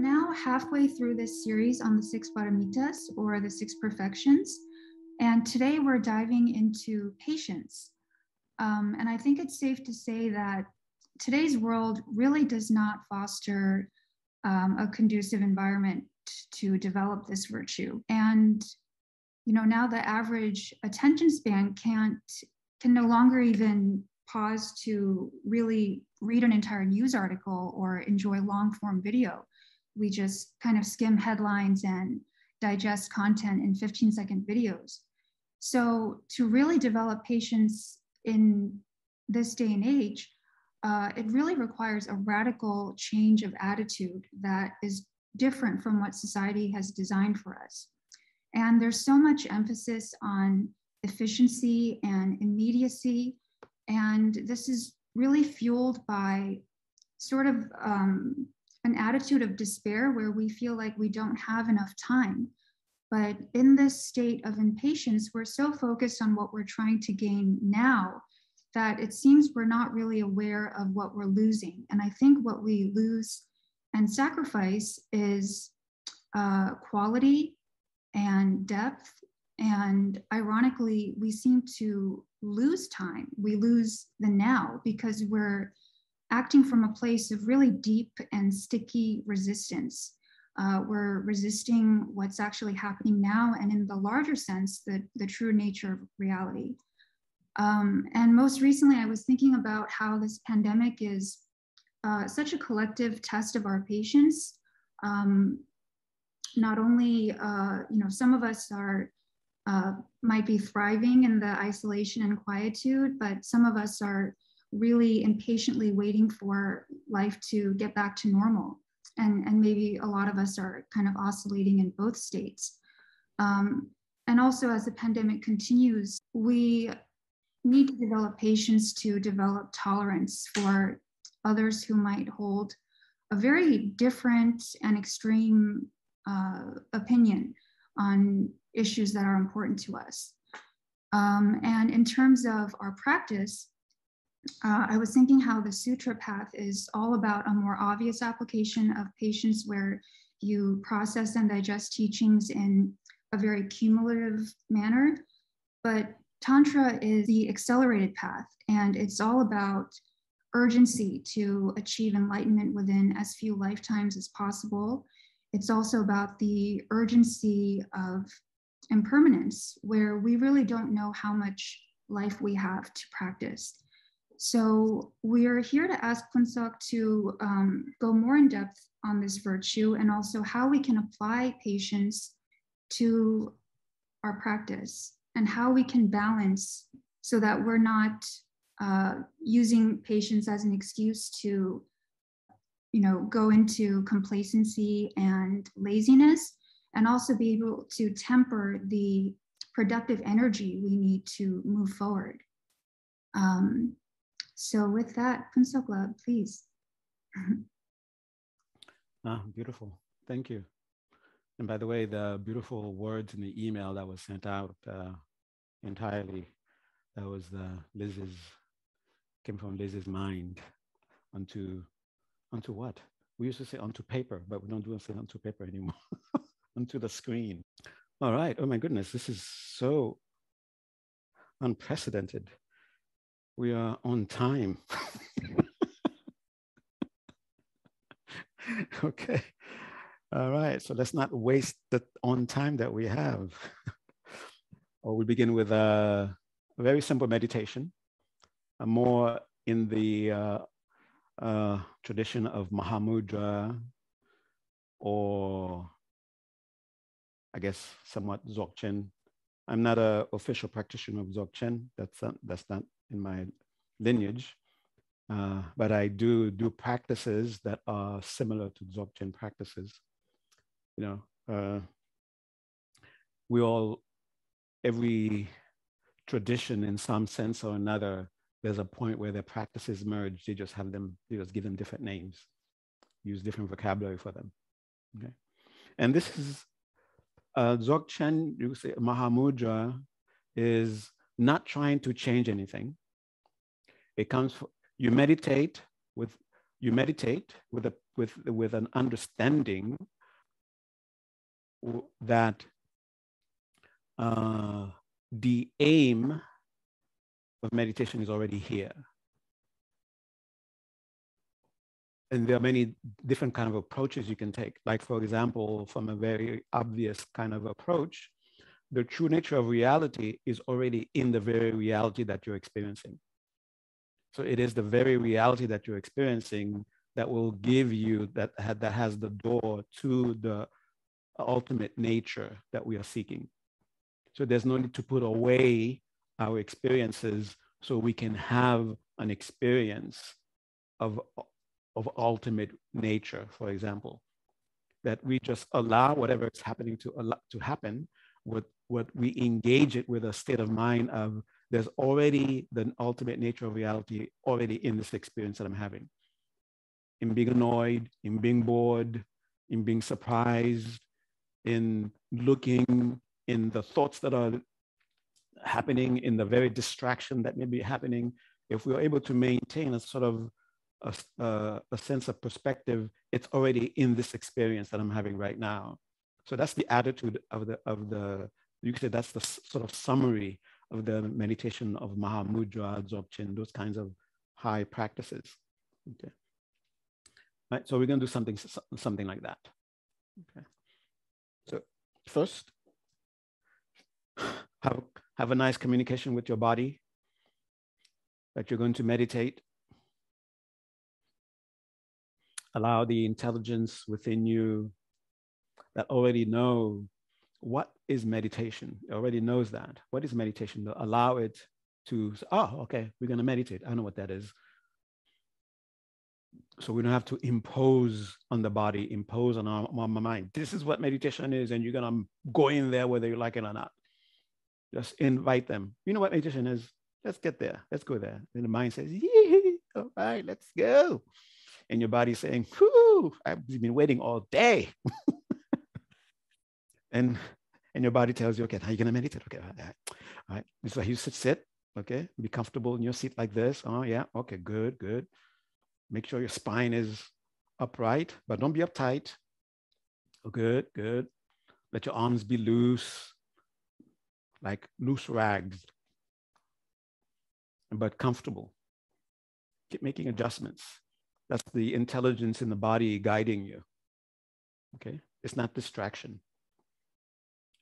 now halfway through this series on the six paramitas or the six perfections. And today we're diving into patience. Um, and I think it's safe to say that today's world really does not foster um, a conducive environment to develop this virtue. And you know now the average attention span can't can no longer even pause to really read an entire news article or enjoy long form video. We just kind of skim headlines and digest content in 15 second videos. So, to really develop patience in this day and age, uh, it really requires a radical change of attitude that is different from what society has designed for us. And there's so much emphasis on efficiency and immediacy. And this is really fueled by sort of um, an attitude of despair where we feel like we don't have enough time. But in this state of impatience, we're so focused on what we're trying to gain now that it seems we're not really aware of what we're losing. And I think what we lose and sacrifice is uh, quality and depth. And ironically, we seem to lose time. We lose the now because we're acting from a place of really deep and sticky resistance. Uh, we're resisting what's actually happening now and in the larger sense, the, the true nature of reality. Um, and most recently, I was thinking about how this pandemic is uh, such a collective test of our patience. Um, not only, uh, you know, some of us are uh, might be thriving in the isolation and quietude, but some of us are really impatiently waiting for life to get back to normal. And, and maybe a lot of us are kind of oscillating in both states. Um, and also, as the pandemic continues, we need to develop patience to develop tolerance for others who might hold a very different and extreme uh, opinion on issues that are important to us. Um, and in terms of our practice, uh, I was thinking how the sutra path is all about a more obvious application of patience where you process and digest teachings in a very cumulative manner. But Tantra is the accelerated path, and it's all about urgency to achieve enlightenment within as few lifetimes as possible. It's also about the urgency of impermanence, where we really don't know how much life we have to practice. So we're here to ask Phuntsok to um, go more in depth on this virtue and also how we can apply patience to our practice and how we can balance so that we're not uh, using patience as an excuse to you know go into complacency and laziness and also be able to temper the productive energy we need to move forward. Um, so with that Phuntsok please. Ah, beautiful. Thank you. And by the way, the beautiful words in the email that was sent out uh, entirely, that was the Liz's, came from Liz's mind. Onto, onto what? We used to say onto paper, but we don't do say onto paper anymore, onto the screen. All right, oh my goodness, this is so unprecedented. We are on time. okay. All right, so let's not waste the on time that we have. or we begin with a, very simple meditation, a more in the uh, uh, tradition of Mahamudra, or I guess somewhat Dzogchen. I'm not an official practitioner of Dzogchen. That's not, that's not in my lineage. Uh, but I do do practices that are similar to Dzogchen practices you know, uh, we all, every tradition in some sense or another, there's a point where their practices merge. They just have them, they just give them different names, use different vocabulary for them. Okay. And this is uh, Dzogchen, you say Mahamudra, is not trying to change anything. It comes, you meditate with you meditate with a with with an understanding that uh, the aim of meditation is already here. And there are many different kind of approaches you can take. Like for example, from a very obvious kind of approach, the true nature of reality is already in the very reality that you're experiencing. So it is the very reality that you're experiencing that will give you that that has the door to the ultimate nature that we are seeking. So there's no need to put away our experiences so we can have an experience of, of ultimate nature, for example, that we just allow whatever is happening to, to happen, what, what we engage it with a state of mind of there's already the ultimate nature of reality already in this experience that I'm having. In being annoyed, in being bored, in being surprised, in looking in the thoughts that are happening, in the very distraction that may be happening, if we're able to maintain a sort of a, a sense of perspective, it's already in this experience that I'm having right now. So that's the attitude of the, of the you could say that's the sort of summary of the meditation of Mahamudra, Dzogchen, those kinds of high practices. Okay. Right, so we're going to do something, something like that. Okay. So first, have, have a nice communication with your body that you're going to meditate. Allow the intelligence within you that already know what is meditation. It already knows that. What is meditation? Allow it to, oh, okay, we're going to meditate. I know what that is so we don't have to impose on the body, impose on our, on our mind. This is what meditation is, and you're gonna go in there whether you like it or not. Just invite them. You know what meditation is? Let's get there. Let's go there. And the mind says, all right, let's go. And your body's saying, I've been waiting all day. and and your body tells you, okay, how are you gonna meditate? Okay, all right. All right. This is how you sit, sit. Okay, be comfortable in your seat like this. Oh yeah, okay, good, good. Make sure your spine is upright, but don't be uptight. Oh, good, good. Let your arms be loose, like loose rags, but comfortable. Keep making adjustments. That's the intelligence in the body guiding you. Okay, it's not distraction.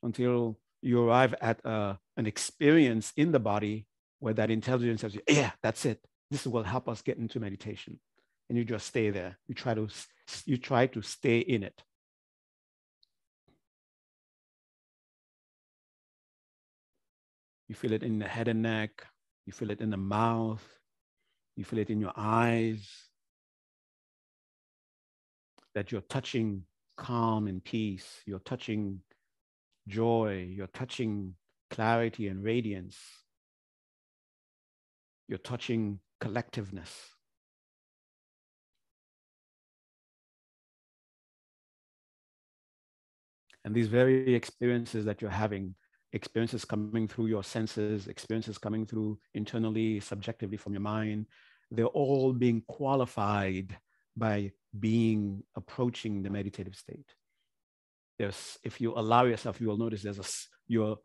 Until you arrive at uh, an experience in the body where that intelligence says, yeah, that's it. This will help us get into meditation and you just stay there. You try to you try to stay in it. You feel it in the head and neck. You feel it in the mouth. You feel it in your eyes. That you're touching calm and peace. You're touching joy. You're touching clarity and radiance. You're touching collectiveness. And these very experiences that you're having, experiences coming through your senses, experiences coming through internally, subjectively from your mind, they're all being qualified by being approaching the meditative state. There's, if you allow yourself, you will notice there's a, you're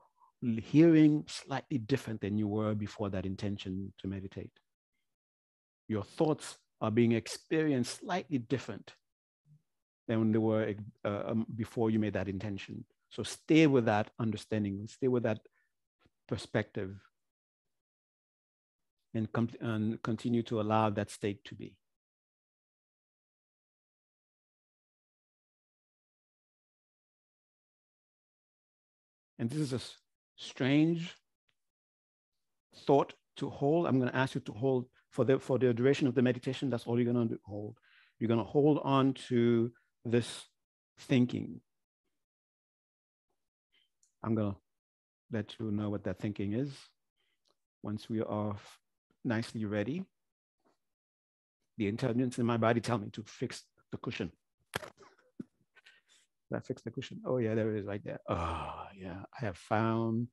hearing slightly different than you were before that intention to meditate. Your thoughts are being experienced slightly different than they were uh, um, before you made that intention. So stay with that understanding, stay with that perspective, and, and continue to allow that state to be. And this is a strange thought to hold. I'm going to ask you to hold for the for the duration of the meditation. That's all you're going to hold. You're going to hold on to this thinking. I'm going to let you know what that thinking is. Once we are nicely ready, the intelligence in my body tell me to fix the cushion. Did I fix the cushion? Oh yeah, there it is right there. Oh yeah, I have found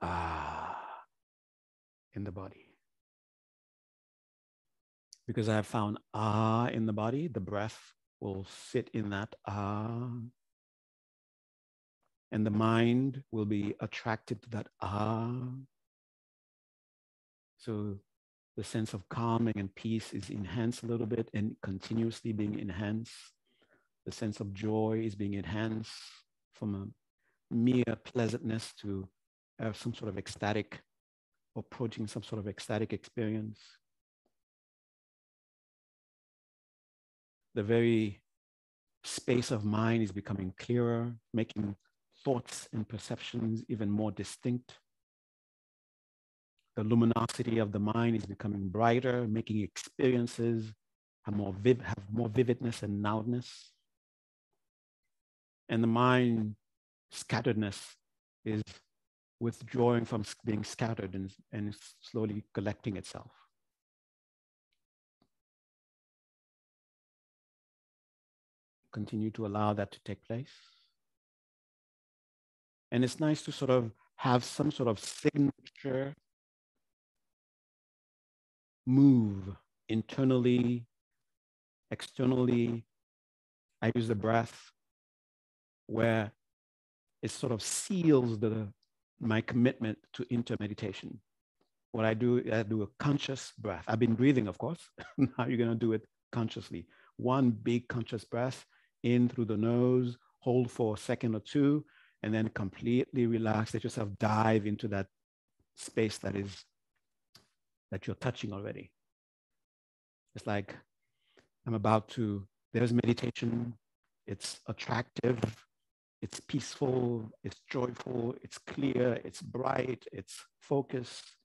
ah in the body. because I have found ah in the body, the breath will sit in that ah. And the mind will be attracted to that ah. So the sense of calming and peace is enhanced a little bit and continuously being enhanced. The sense of joy is being enhanced from a mere pleasantness to some sort of ecstatic, approaching some sort of ecstatic experience. The very space of mind is becoming clearer, making thoughts and perceptions even more distinct the luminosity of the mind is becoming brighter, making experiences have more, viv- have more vividness and loudness. And the mind scatteredness is withdrawing from being scattered and, and slowly collecting itself. Continue to allow that to take place. And it's nice to sort of have some sort of signature move internally, externally. I use the breath where it sort of seals the, my commitment to inter meditation. What I do, I do a conscious breath. I've been breathing, of course. now you're going to do it consciously. One big conscious breath in through the nose, hold for a second or two, and then completely relax. Let yourself dive into that space that is that you're touching already. It's like I'm about to, there's meditation, it's attractive, it's peaceful, it's joyful, it's clear, it's bright, it's focused,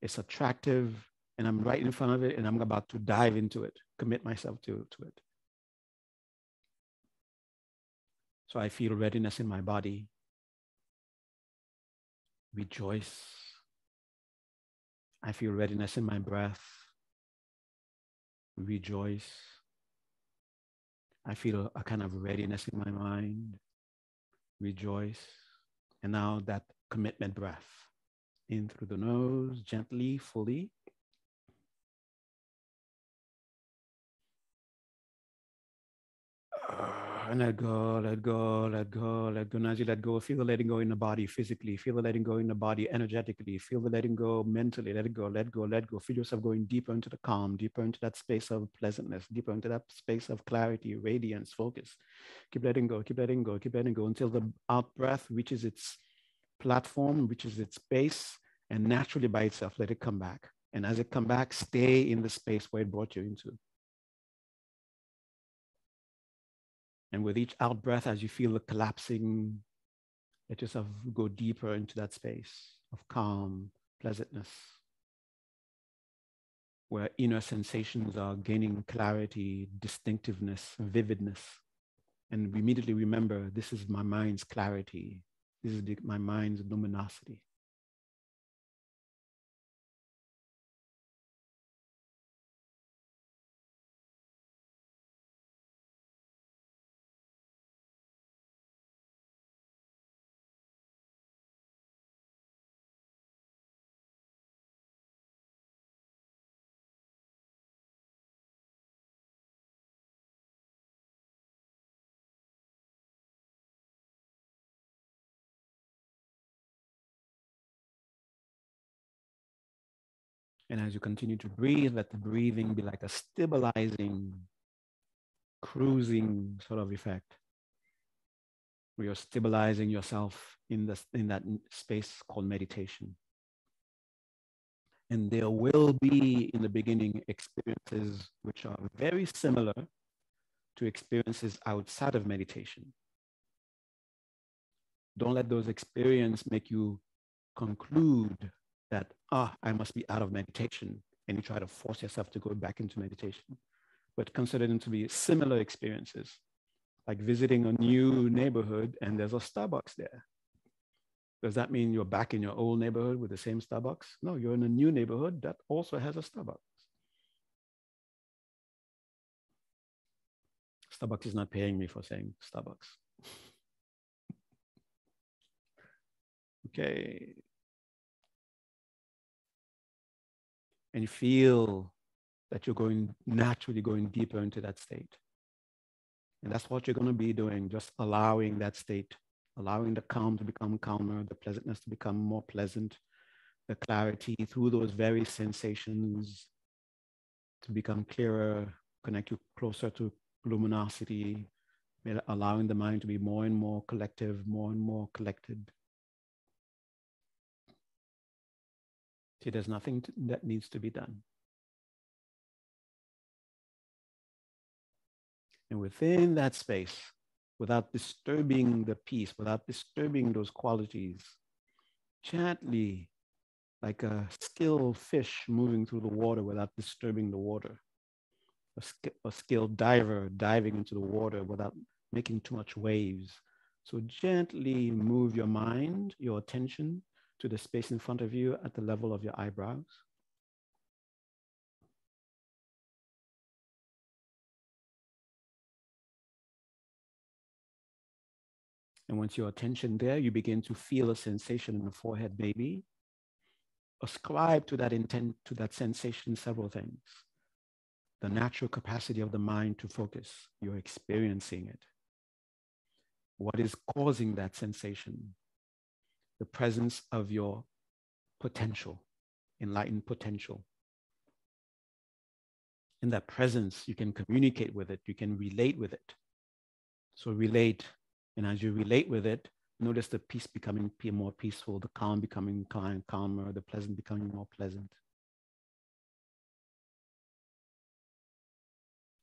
it's attractive, and I'm right in front of it and I'm about to dive into it, commit myself to, to it. So I feel readiness in my body, rejoice I feel readiness in my breath. Rejoice. I feel a kind of readiness in my mind. Rejoice. And now that commitment breath in through the nose, gently, fully. Ah. And let go, let go, let go, let go. As you let go, feel the letting go in the body physically, feel the letting go in the body energetically, feel the letting go mentally, let it go, let go, let go. Feel yourself going deeper into the calm, deeper into that space of pleasantness, deeper into that space of clarity, radiance, focus. Keep letting go, keep letting go, keep letting go until the out breath reaches its platform, reaches its base, and naturally by itself, let it come back. And as it come back, stay in the space where it brought you into. And with each out breath, as you feel the collapsing, let yourself go deeper into that space of calm, pleasantness, where inner sensations are gaining clarity, distinctiveness, vividness. And immediately remember this is my mind's clarity, this is the, my mind's luminosity. And as you continue to breathe, let the breathing be like a stabilizing, cruising sort of effect. Where you're stabilizing yourself in, the, in that space called meditation. And there will be in the beginning experiences which are very similar to experiences outside of meditation. Don't let those experiences make you conclude that, ah, I must be out of meditation, and you try to force yourself to go back into meditation. But consider them to be similar experiences, like visiting a new neighborhood and there's a Starbucks there. Does that mean you're back in your old neighborhood with the same Starbucks? No, you're in a new neighborhood that also has a Starbucks. Starbucks is not paying me for saying Starbucks. okay, and you feel that you're going naturally going deeper into that state. And that's what you're going to be doing, just allowing that state, allowing the calm to become calmer, the pleasantness to become more pleasant, the clarity through those very sensations to become clearer, connect you closer to luminosity, allowing the mind to be more and more collective, more and more collected. See, there's nothing to, that needs to be done. And within that space, without disturbing the peace, without disturbing those qualities, gently, like a skilled fish moving through the water without disturbing the water, a, sk- a skilled diver diving into the water without making too much waves. So gently move your mind, your attention to the space in front of you at the level of your eyebrows. And once your attention there, you begin to feel a sensation in the forehead, maybe. Ascribe to that intent, to that sensation, several things. The natural capacity of the mind to focus, you're experiencing it. What is causing that sensation? The presence of your potential, enlightened potential. In that presence, you can communicate with it, you can relate with it. So relate and as you relate with it, notice the peace becoming more peaceful, the calm becoming calm, calmer, the pleasant becoming more pleasant.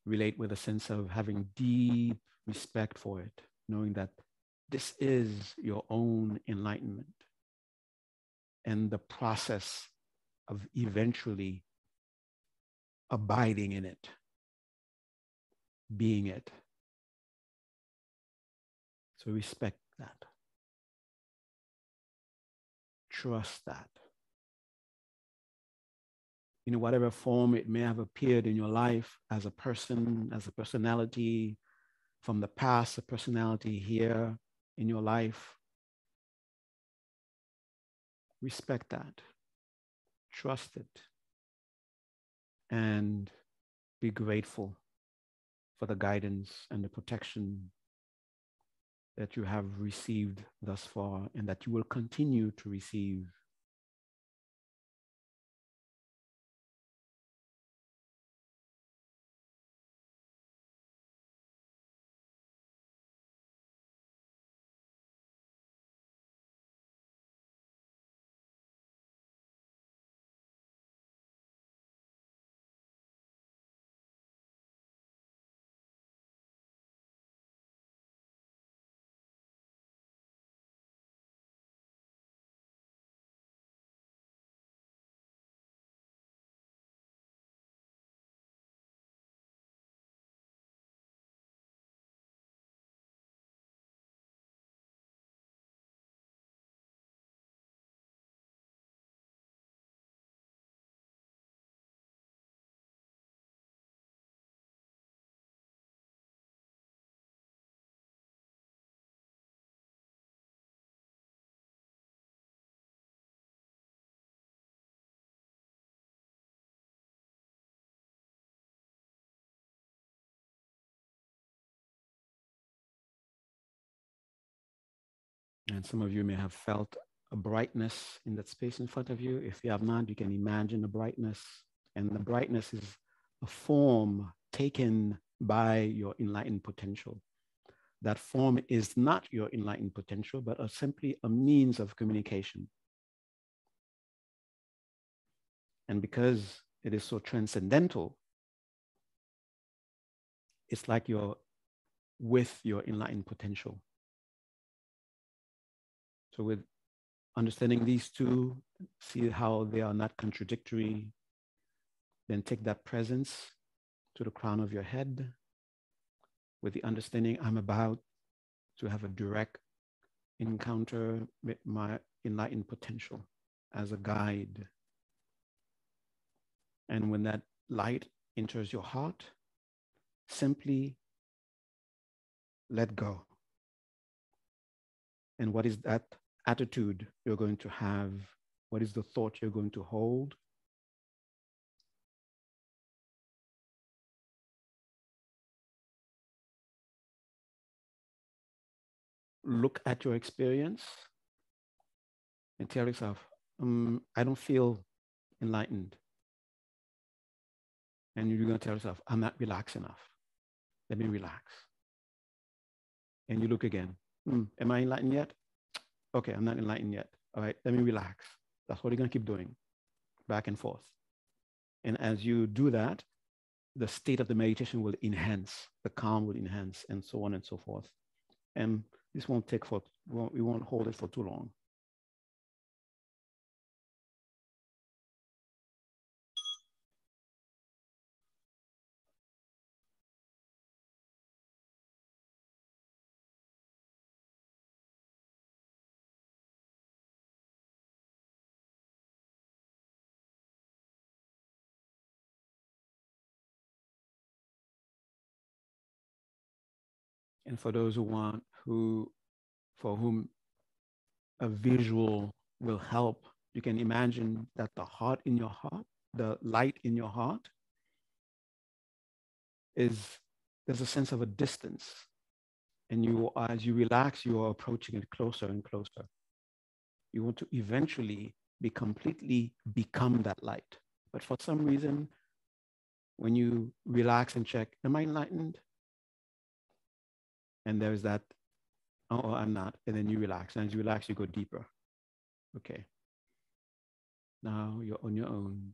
Relate with a sense of having deep respect for it, knowing that this is your own enlightenment and the process of eventually abiding in it, being it. So respect that. Trust that. In whatever form it may have appeared in your life as a person, as a personality from the past, a personality here in your life. Respect that. Trust it. And be grateful for the guidance and the protection that you have received thus far and that you will continue to receive. And some of you may have felt a brightness in that space in front of you. If you have not, you can imagine the brightness. And the brightness is a form taken by your enlightened potential. That form is not your enlightened potential, but a, simply a means of communication. And because it is so transcendental, it's like you're with your enlightened potential. So with understanding these two, see how they are not contradictory, then take that presence to the crown of your head with the understanding I'm about to have a direct encounter with my enlightened potential as a guide. And when that light enters your heart, simply let go. And what is that attitude you're going to have? What is the thought you're going to hold? Look at your experience and tell yourself, um, I don't feel enlightened. And you're going to tell yourself, I'm not relaxed enough. Let me relax. And you look again. Mm, am I enlightened yet? Okay, I'm not enlightened yet. All right, let me relax. That's what you're going to keep doing, back and forth. And as you do that, the state of the meditation will enhance, the calm will enhance, and so on and so forth. And this won't take for, we won't hold it for too long. And for those who want who for whom a visual will help you can imagine that the heart in your heart the light in your heart is there's a sense of a distance. And you as you relax you are approaching it closer and closer. You want to eventually be completely become that light. But for some reason when you relax and check am i enlightened and there's that, oh, oh, I'm not. And then you relax. And as you relax, you go deeper. Okay. Now you're on your own.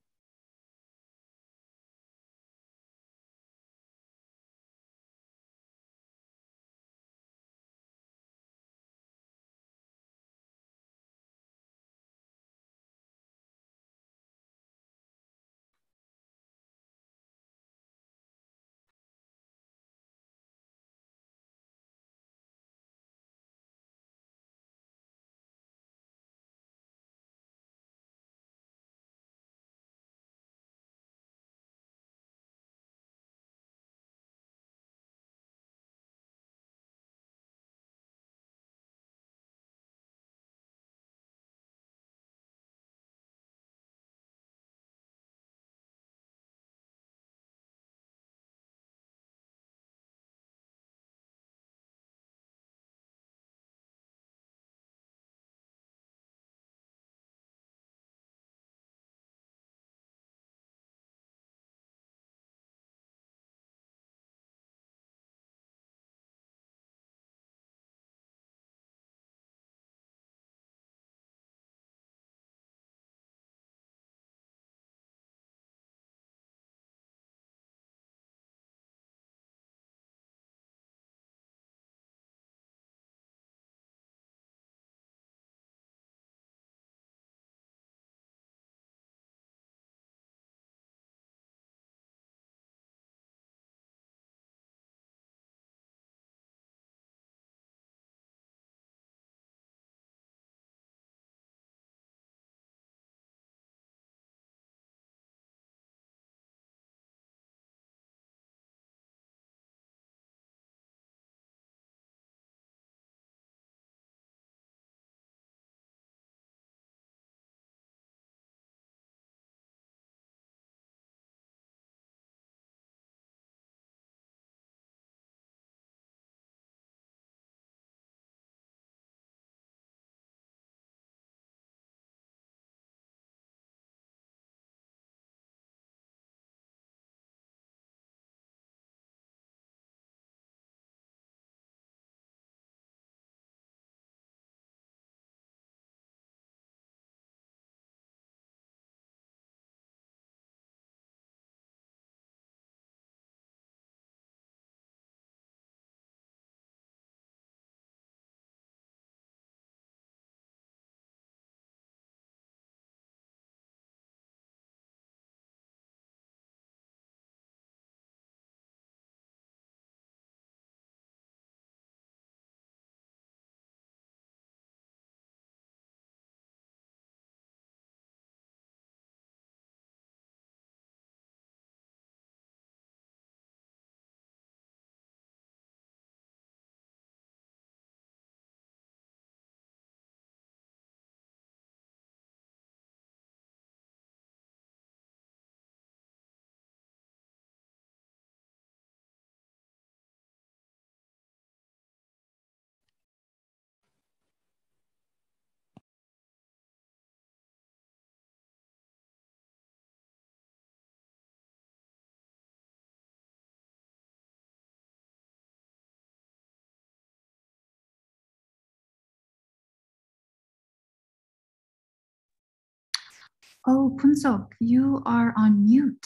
Oh, Phuntsok, you are on mute.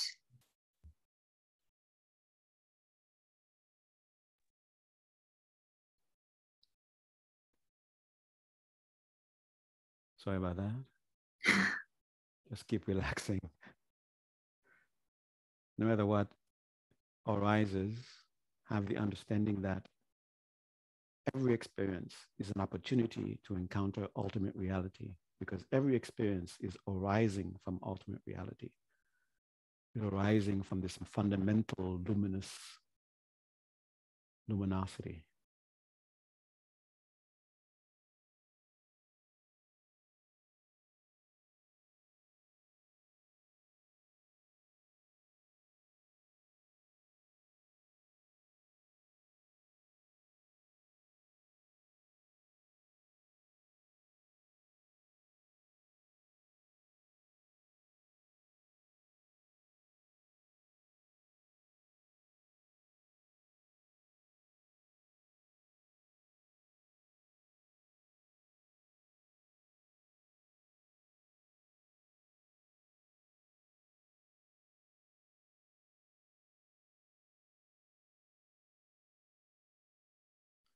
Sorry about that. Just keep relaxing. No matter what arises, have the understanding that every experience is an opportunity to encounter ultimate reality because every experience is arising from ultimate reality. It's arising from this fundamental luminous luminosity.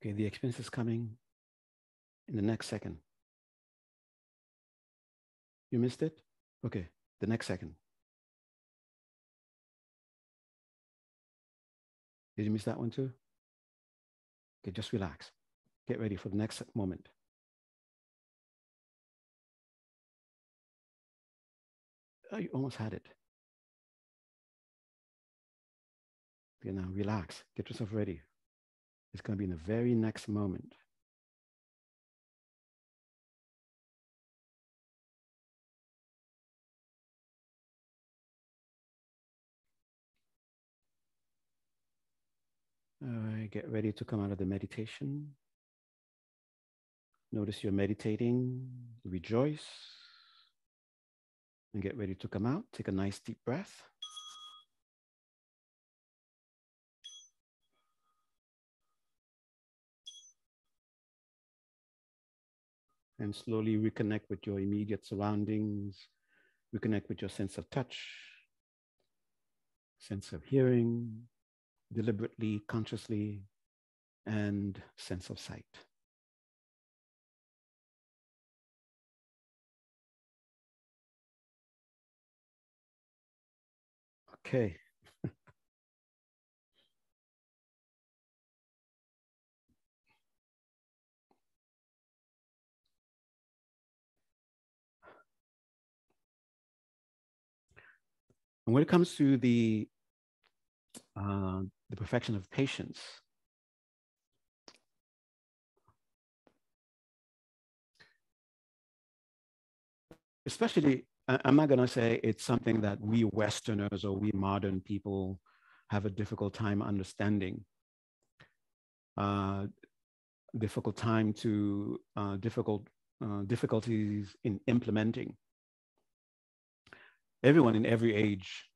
Okay, the experience is coming in the next second. You missed it? Okay, the next second. Did you miss that one too? Okay, just relax. Get ready for the next moment. Oh, you almost had it. Okay, now relax. Get yourself ready. It's going to be in the very next moment. All right, get ready to come out of the meditation. Notice you're meditating, rejoice, and get ready to come out. Take a nice deep breath. And slowly reconnect with your immediate surroundings, reconnect with your sense of touch, sense of hearing, deliberately, consciously, and sense of sight. Okay. And when it comes to the uh, the perfection of patience, especially, I'm not going to say it's something that we Westerners or we modern people have a difficult time understanding. Uh, difficult time to uh, difficult uh, difficulties in implementing everyone in every age.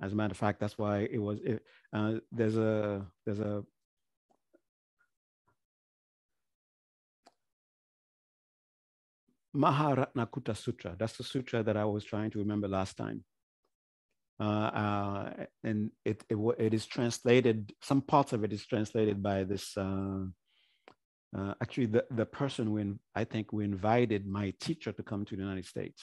As a matter of fact, that's why it was. It, uh, there's a there's a Maharatnakuta Sutra. That's the sutra that I was trying to remember last time. Uh, uh, and it, it, it is translated, some parts of it is translated by this, uh, uh actually the, the person who I think we invited my teacher to come to the United States.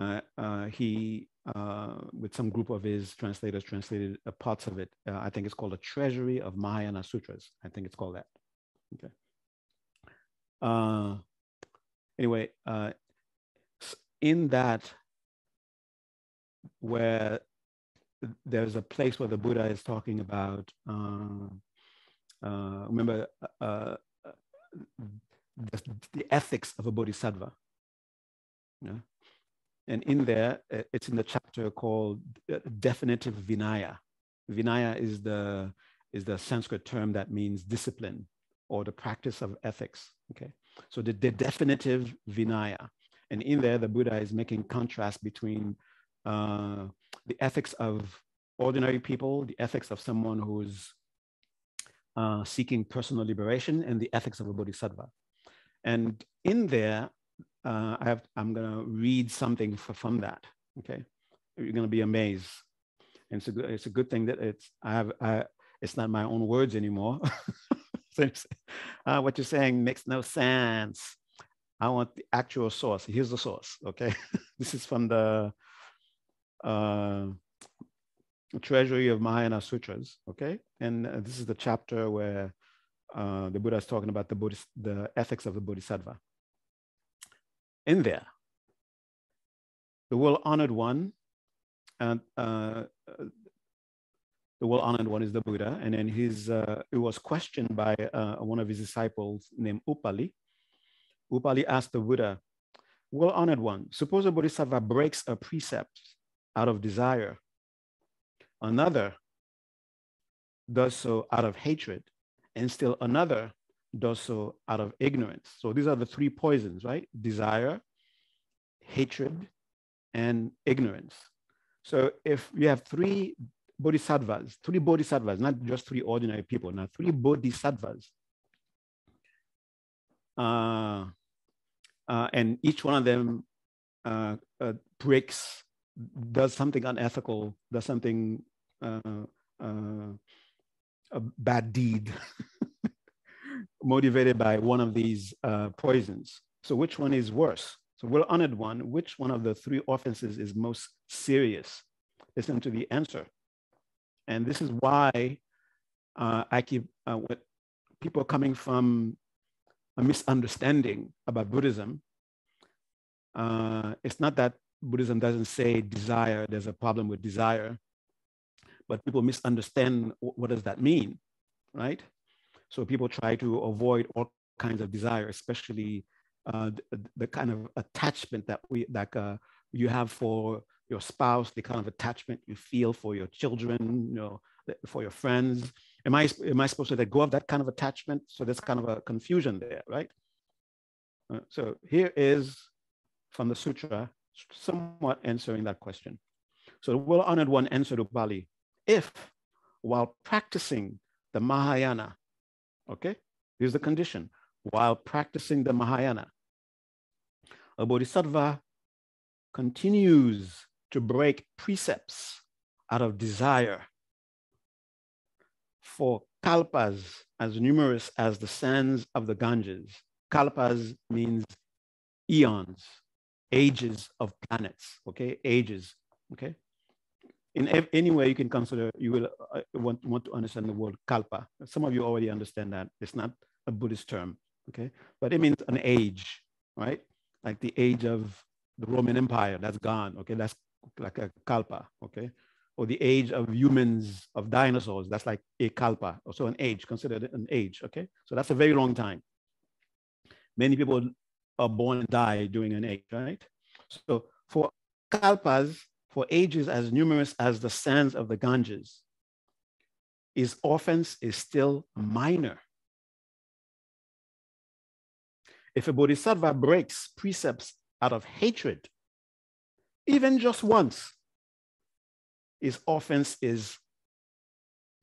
Uh, uh, he, uh, with some group of his translators, translated parts of it. I think it's called a Treasury of Mahayana Sutras. I think it's called that. Okay. anyway, in that, where there's a place where the Buddha is talking about, uh, uh, remember, uh, the, the, ethics of a bodhisattva. Yeah? And in there, uh, it's in the chapter called uh, definitive Vinaya. Vinaya is the, is the Sanskrit term that means discipline or the practice of ethics. Okay. So the, the definitive Vinaya. And in there, the Buddha is making contrast between uh, the ethics of ordinary people, the ethics of someone who's uh, seeking personal liberation, and the ethics of a bodhisattva. And in there, uh, I have, I'm gonna read something for, from that. Okay, you're gonna be amazed. And it's a good, it's a good thing that it's I have I, it's not my own words anymore. uh, what you're saying makes no sense. I want the actual source. Here's the source. Okay, this is from the uh, Treasury of Mahayana Sutras. Okay, and uh, this is the chapter where uh, the Buddha is talking about the Buddhist, the ethics of the Bodhisattva. In there, the well-honored one, and uh, the well-honored one is the Buddha, and then his uh, it was questioned by uh, one of his disciples named Upali. Upali asked the Buddha, "Well-honored one, suppose a bodhisattva breaks a precept out of desire, another does so out of hatred, and still another does so out of ignorance. So these are the three poisons, right? Desire, hatred, and ignorance. So if you have three bodhisattvas, three bodhisattvas, not just three ordinary people, now three bodhisattvas, uh, uh, and each one of them uh, uh breaks, does something unethical, does something uh, uh, a bad deed motivated by one of these uh, poisons. So which one is worse? So well honored one, which one of the three offenses is most serious? Listen to the answer. And this is why uh, I keep, uh, with people coming from a misunderstanding about Buddhism, uh, it's not that Buddhism doesn't say desire, there's a problem with desire but people misunderstand what does that mean, right? So people try to avoid all kinds of desire, especially uh, the, the, kind of attachment that we that uh, you have for your spouse, the kind of attachment you feel for your children, you know, for your friends. Am I am I supposed to let go of that kind of attachment? So there's kind of a confusion there, right? Uh, so here is from the sutra, somewhat answering that question. So the well-honored one answered Upali, if while practicing the Mahayana, okay, here's the condition, while practicing the Mahayana, a bodhisattva continues to break precepts out of desire for kalpas as numerous as the sands of the Ganges. Kalpas means eons, ages of planets, okay, ages, okay? In any way you can consider, you will uh, want, want to understand the word kalpa. Some of you already understand that. It's not a Buddhist term, okay? But it means an age, right? Like the age of the Roman Empire, that's gone, okay? That's like a kalpa, okay? Or the age of humans, of dinosaurs, that's like a kalpa, so an age, considered an age, okay? So that's a very long time. Many people are born and die during an age, right? So for kalpas, for ages as numerous as the sands of the Ganges, his offense is still minor. If a bodhisattva breaks precepts out of hatred, even just once, his offense is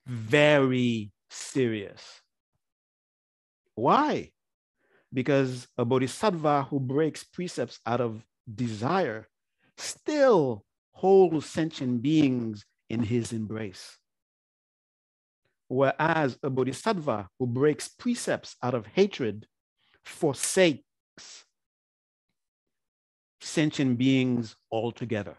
very serious. Why? Because a bodhisattva who breaks precepts out of desire still whole sentient beings in his embrace. Whereas a bodhisattva who breaks precepts out of hatred forsakes sentient beings altogether.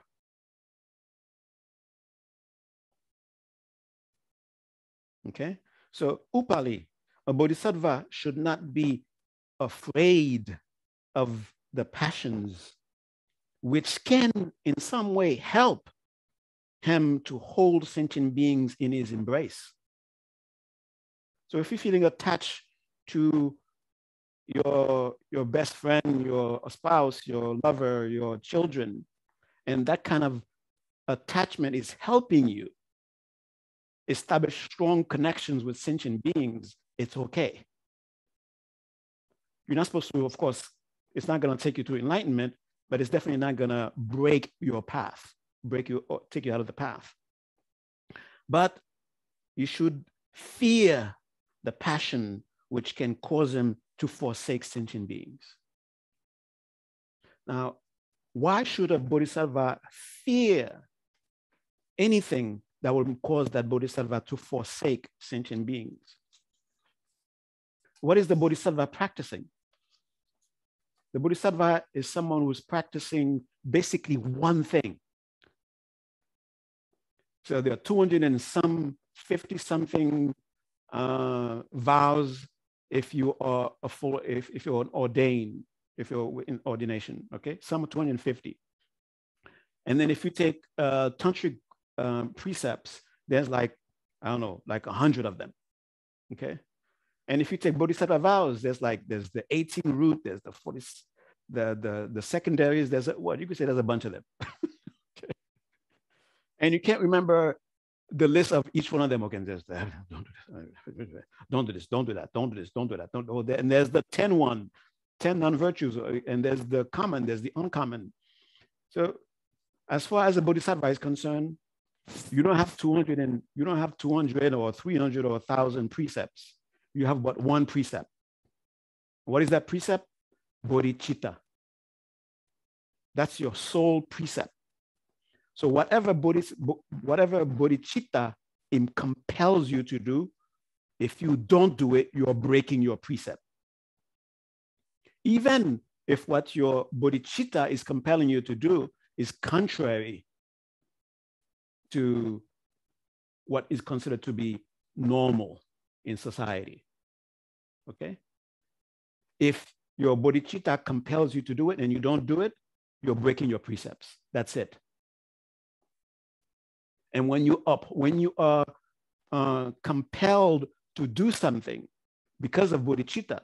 Okay, so Upali, a bodhisattva should not be afraid of the passions which can in some way help him to hold sentient beings in his embrace. So if you're feeling attached to your, your best friend, your spouse, your lover, your children, and that kind of attachment is helping you establish strong connections with sentient beings, it's okay. You're not supposed to, of course, it's not going to take you to enlightenment, but it's definitely not going to break your path, break you, or take you out of the path. But you should fear the passion which can cause him to forsake sentient beings. Now, why should a bodhisattva fear anything that will cause that bodhisattva to forsake sentient beings? What is the bodhisattva practicing? The bodhisattva is someone who's practicing basically one thing. So there are 200 and some 50 something uh, vows if you are a full, if, if you're ordained, if you're in ordination, okay? Some 250. And then if you take uh, tantric um, precepts, there's like, I don't know, like a hundred of them, okay? And if you take bodhisattva vows, there's like, there's the 18 root, there's the 40, the, the, the secondaries, there's a, what you could say there's a bunch of them. okay. And you can't remember the list of each one of them. Okay, there's that. Don't do this. Don't do this. Don't do this. Don't do that. Don't do that. And there's the 10 one, 10 non-virtues. Uh, and there's the common, there's the uncommon. So as far as the bodhisattva is concerned, you don't have 200 and you don't have 200 or 300 or 1000 precepts. You have but one precept. What is that precept? Bodhicitta. That's your sole precept. So whatever, bodhis, whatever bodhicitta compels you to do, if you don't do it, you're breaking your precept. Even if what your bodhicitta is compelling you to do is contrary to what is considered to be normal in society. Okay? If your bodhicitta compels you to do it and you don't do it, you're breaking your precepts. That's it. And when you up, when you are uh, compelled to do something because of bodhicitta,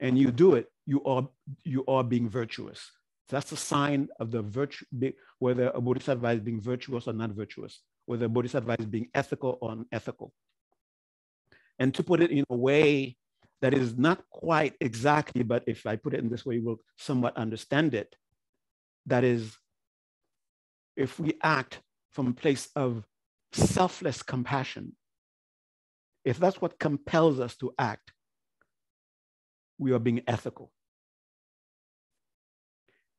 and you do it, you are you are being virtuous. That's a sign of the virtue, whether a bodhisattva is being virtuous or not virtuous, whether a bodhisattva is being ethical or unethical. And to put it in a way that is not quite exactly, but if I put it in this way, you will somewhat understand it. That is, if we act from a place of selfless compassion, if that's what compels us to act, we are being ethical.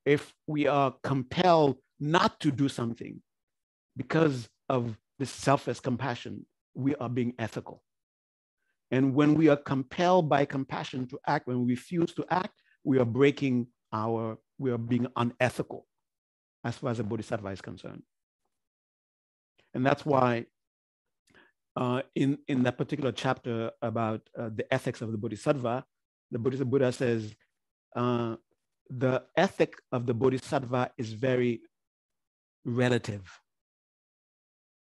If we are compelled not to do something because of this selfless compassion, we are being ethical. And when we are compelled by compassion to act, when we refuse to act, we are breaking our, we are being unethical as far as the bodhisattva is concerned. And that's why uh, in, in that particular chapter about uh, the ethics of the Bodhisattva, the Buddha, Buddha says, uh, the ethic of the Bodhisattva is very relative.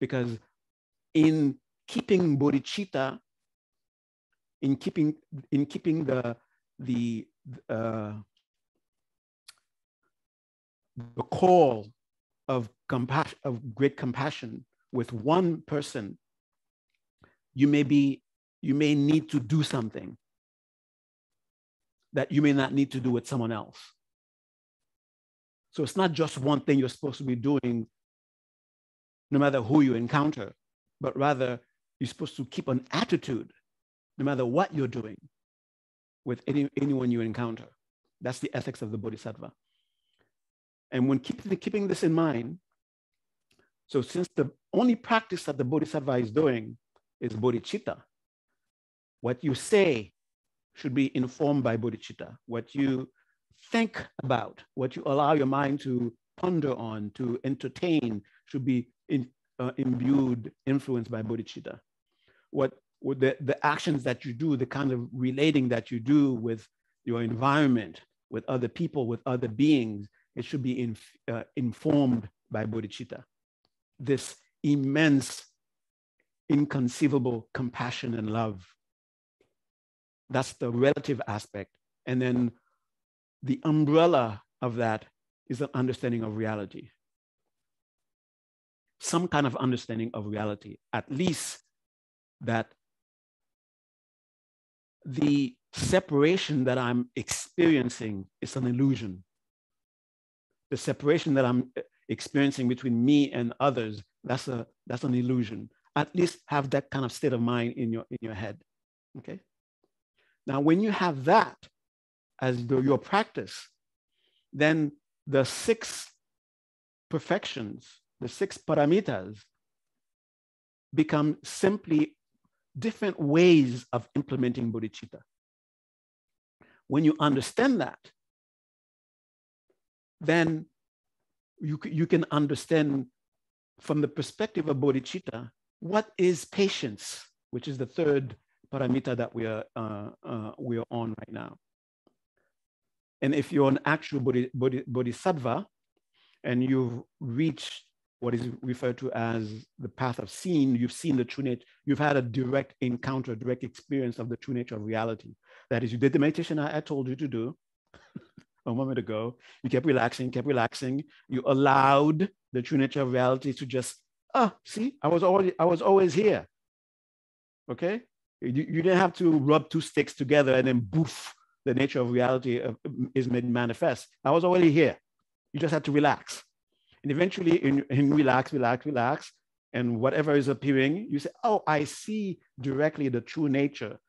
Because in keeping bodhicitta, in keeping, in keeping the, the, uh, the call of compassion, of great compassion with one person, you may be, you may need to do something that you may not need to do with someone else. So it's not just one thing you're supposed to be doing, no matter who you encounter, but rather you're supposed to keep an attitude, no matter what you're doing, with any, anyone you encounter. That's the ethics of the Bodhisattva. And when keep, keeping this in mind, so since the only practice that the Bodhisattva is doing is bodhicitta, what you say should be informed by bodhicitta. What you think about, what you allow your mind to ponder on, to entertain, should be in, uh, imbued, influenced by bodhicitta. What, what the, the actions that you do, the kind of relating that you do with your environment, with other people, with other beings, it should be in, uh, informed by bodhicitta this immense, inconceivable compassion and love. That's the relative aspect. And then the umbrella of that is an understanding of reality. Some kind of understanding of reality, at least that the separation that I'm experiencing is an illusion. The separation that I'm experiencing between me and others, that's, a, that's an illusion. At least have that kind of state of mind in your, in your head, okay? Now, when you have that as the, your practice, then the six perfections, the six paramitas, become simply different ways of implementing bodhicitta. When you understand that, then you, you can understand from the perspective of bodhicitta, what is patience, which is the third paramita that we are, uh, uh, we are on right now. And if you're an actual bodhi, bodhi, bodhisattva and you've reached what is referred to as the path of seeing, you've seen the true nature, you've had a direct encounter, direct experience of the true nature of reality. That is, you did the meditation I, I told you to do a moment ago. You kept relaxing, kept relaxing. You allowed the true nature of reality to just, ah, see, I was already, I was always here. Okay? You, you didn't have to rub two sticks together and then boof, the nature of reality is made manifest. I was already here. You just had to relax. And eventually, in, in relax, relax, relax, and whatever is appearing, you say, Oh, I see directly the true nature,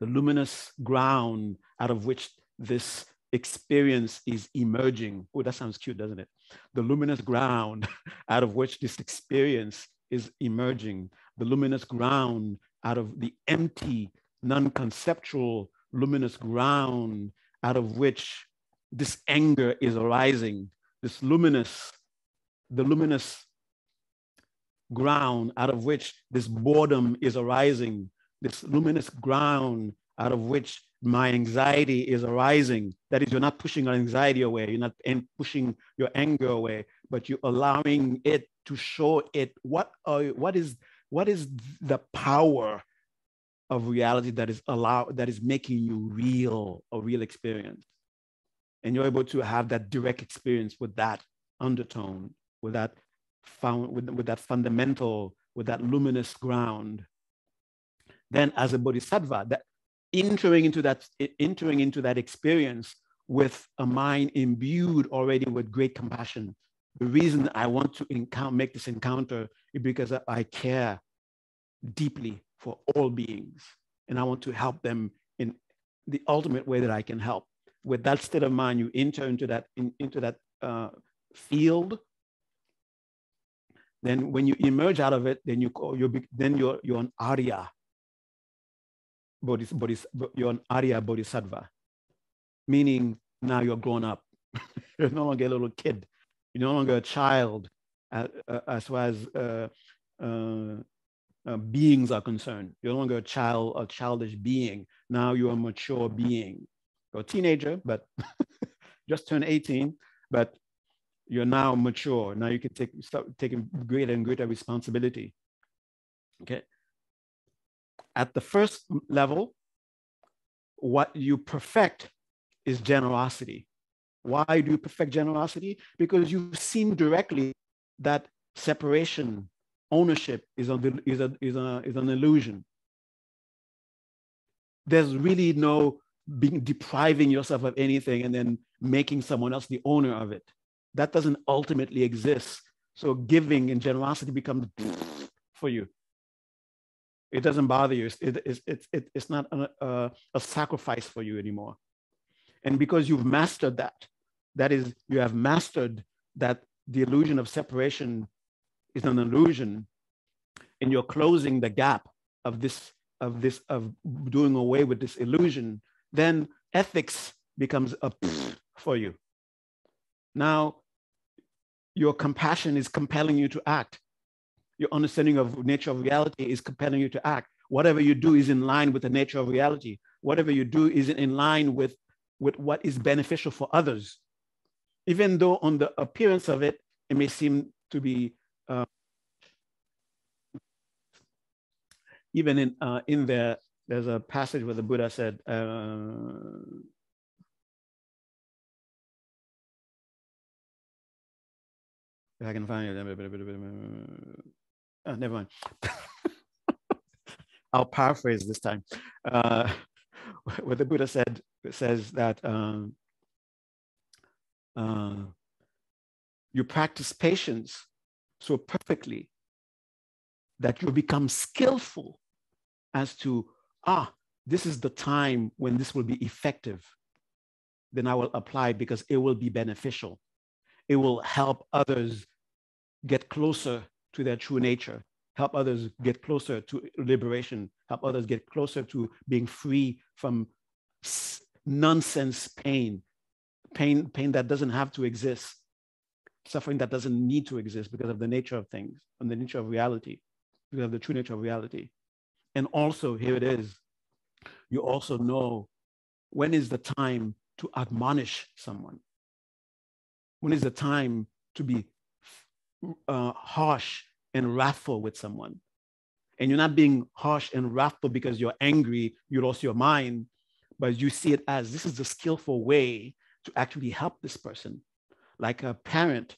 the luminous ground out of which this experience is emerging. Oh, that sounds cute, doesn't it? The luminous ground out of which this experience is emerging, the luminous ground out of the empty, non conceptual, luminous ground out of which this anger is arising, this luminous, the luminous ground out of which this boredom is arising, this luminous ground out of which my anxiety is arising. That is, you're not pushing your anxiety away, you're not pushing your anger away, but you're allowing it to show it. What are, what is what is the power of reality that is allow that is making you real a real experience? And you're able to have that direct experience with that undertone with that found with, with that fundamental with that luminous ground. Then as a bodhisattva that entering into that entering into that experience with a mind imbued already with great compassion. The reason i want to encounter make this encounter is because i care deeply for all beings and i want to help them in the ultimate way that i can help. With that state of mind you enter into that in, into that uh, field then when you emerge out of it then you you're then you're you're an arya bodhis, bodhis, you're an Arya Bodhisattva, meaning now you're grown up. you're no longer a little kid. You're no longer a child as, as far as uh, uh, uh, beings are concerned. You're no longer a child, a childish being. Now you're a mature being. You're a teenager, but just turned 18, but you're now mature. Now you can take start taking greater and greater responsibility. Okay at the first level, what you perfect is generosity. Why do you perfect generosity? Because you've seen directly that separation, ownership is, a, is, a, is, a, is an illusion. There's really no being depriving yourself of anything and then making someone else the owner of it. That doesn't ultimately exist. So giving and generosity becomes for you. It doesn't bother you. It, it, it, it, it's not a sacrifice for you anymore. And because you've mastered that, that is, you have mastered that the illusion of separation is an illusion, and you're closing the gap of this, of this, of doing away with this illusion, then ethics becomes a for you. Now, your compassion is compelling you to act your understanding of nature of reality is compelling you to act. Whatever you do is in line with the nature of reality. Whatever you do is in line with, with what is beneficial for others. Even though on the appearance of it, it may seem to be uh, even in uh, in there, there's a passage where the Buddha said, uh, if I can find it, Oh, never mind. I'll paraphrase this time. Uh, what the Buddha said says that um, uh, you practice patience so perfectly that you become skillful as to ah this is the time when this will be effective then I will apply because it will be beneficial. It will help others get closer to their true nature, help others get closer to liberation, help others get closer to being free from nonsense pain, pain, pain that doesn't have to exist, suffering that doesn't need to exist because of the nature of things and the nature of reality, because of the true nature of reality. And also, here it is, you also know when is the time to admonish someone? When is the time to be uh, harsh and wrathful with someone? And you're not being harsh and wrathful because you're angry, you lost your mind, but you see it as this is a skillful way to actually help this person. Like a parent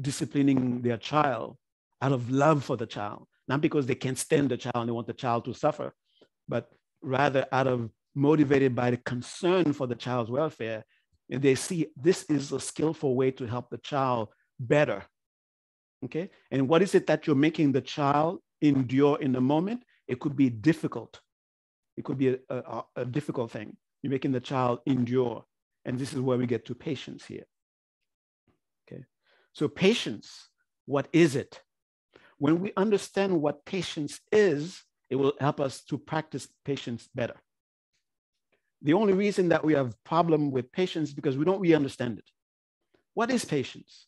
disciplining their child out of love for the child, not because they can't stand the child and they want the child to suffer, but rather out of motivated by the concern for the child's welfare. And they see this is a skillful way to help the child better. Okay. And what is it that you're making the child endure in the moment? It could be difficult. It could be a, a, a difficult thing. You're making the child endure. And this is where we get to patience here. Okay. So, patience, what is it? When we understand what patience is, it will help us to practice patience better. The only reason that we have problem with patience because we don't really understand it. What is patience?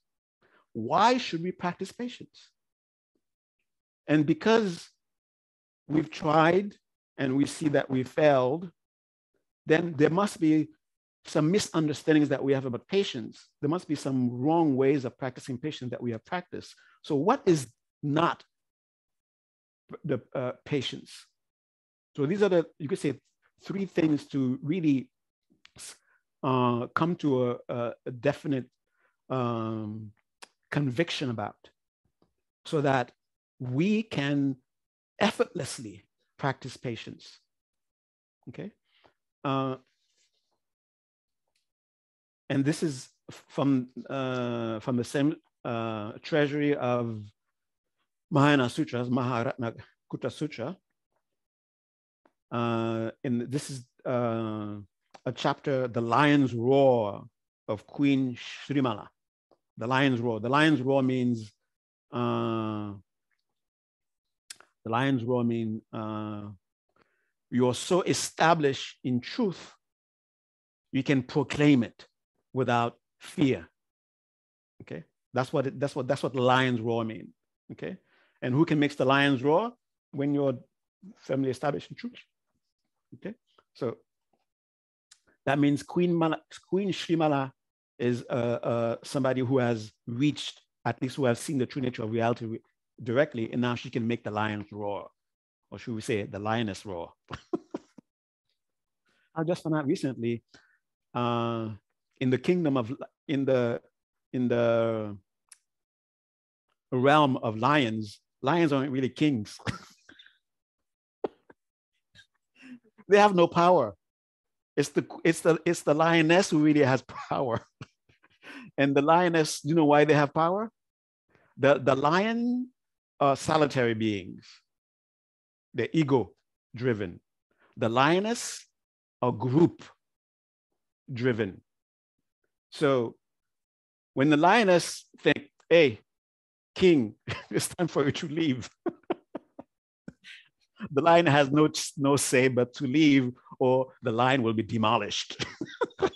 Why should we practice patience? And because we've tried and we see that we failed, then there must be some misunderstandings that we have about patience. There must be some wrong ways of practicing patience that we have practiced. So, what is not the uh, patience? So, these are the, you could say, three things to really uh, come to a, a, definite um, conviction about so that we can effortlessly practice patience. Okay? Uh, and this is from, uh, from the same uh, treasury of Mahayana Sutras, Maharatna Kutta Sutra, uh, and this is uh, a chapter, The Lion's Roar of Queen Shrimala. The Lion's Roar. The Lion's Roar means, uh, the Lion's Roar means uh, you're so established in truth, you can proclaim it without fear. Okay, that's what it, that's what that's what the lion's roar means. Okay, and who can make the lion's roar when you're firmly established in truth? Okay, so that means Queen, Mala, Queen Shrimala is uh, uh, somebody who has reached, at least who has seen the true nature of reality directly, and now she can make the lions roar, or should we say the lioness roar? I just found out recently uh, in the kingdom of in the in the realm of lions, lions aren't really kings. they have no power. It's the it's the it's the lioness who really has power. and the lioness, you know why they have power? The the lion are solitary beings. They're ego driven. The lioness are group driven. So when the lioness think, hey, king, it's time for you to leave the lion has no, no say but to leave or the lion will be demolished.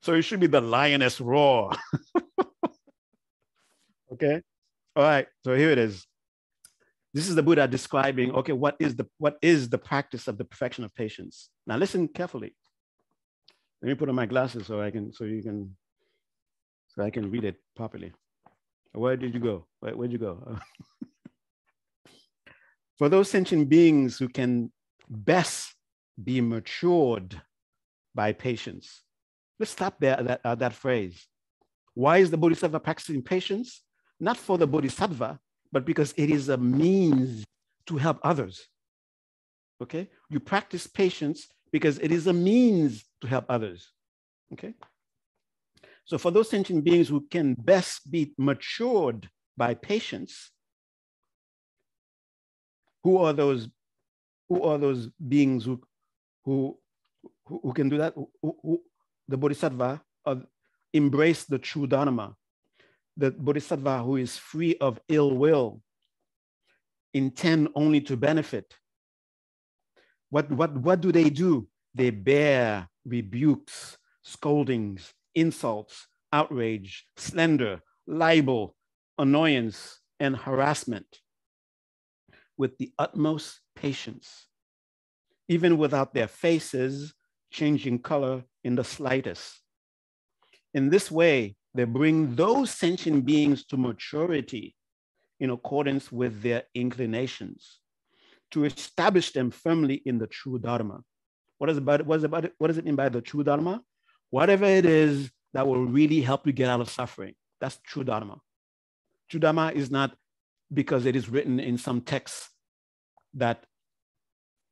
so it should be the lioness roar. okay. All right. So here it is. This is the Buddha describing, okay, what is the what is the practice of the perfection of patience? Now listen carefully. Let me put on my glasses so I can so you can so I can read it properly. Where did you go? Where, where'd you go? For those sentient beings who can best be matured by patience. Let's stop there at that, at that phrase. Why is the Bodhisattva practicing patience? Not for the Bodhisattva, but because it is a means to help others. Okay? You practice patience because it is a means to help others. Okay? So for those sentient beings who can best be matured by patience, who are those, who are those beings who, who who, can do that? Who, who, the Bodhisattva of embrace the true Dharma. The Bodhisattva who is free of ill will, intend only to benefit. What, what, what do they do? They bear rebukes, scoldings, insults, outrage, slander, libel, annoyance, and harassment with the utmost patience, even without their faces changing color in the slightest. In this way, they bring those sentient beings to maturity in accordance with their inclinations, to establish them firmly in the true Dharma. What is, about, what, is about what does it mean by the true Dharma? Whatever it is that will really help you get out of suffering. That's true Dharma. True Dharma is not because it is written in some text that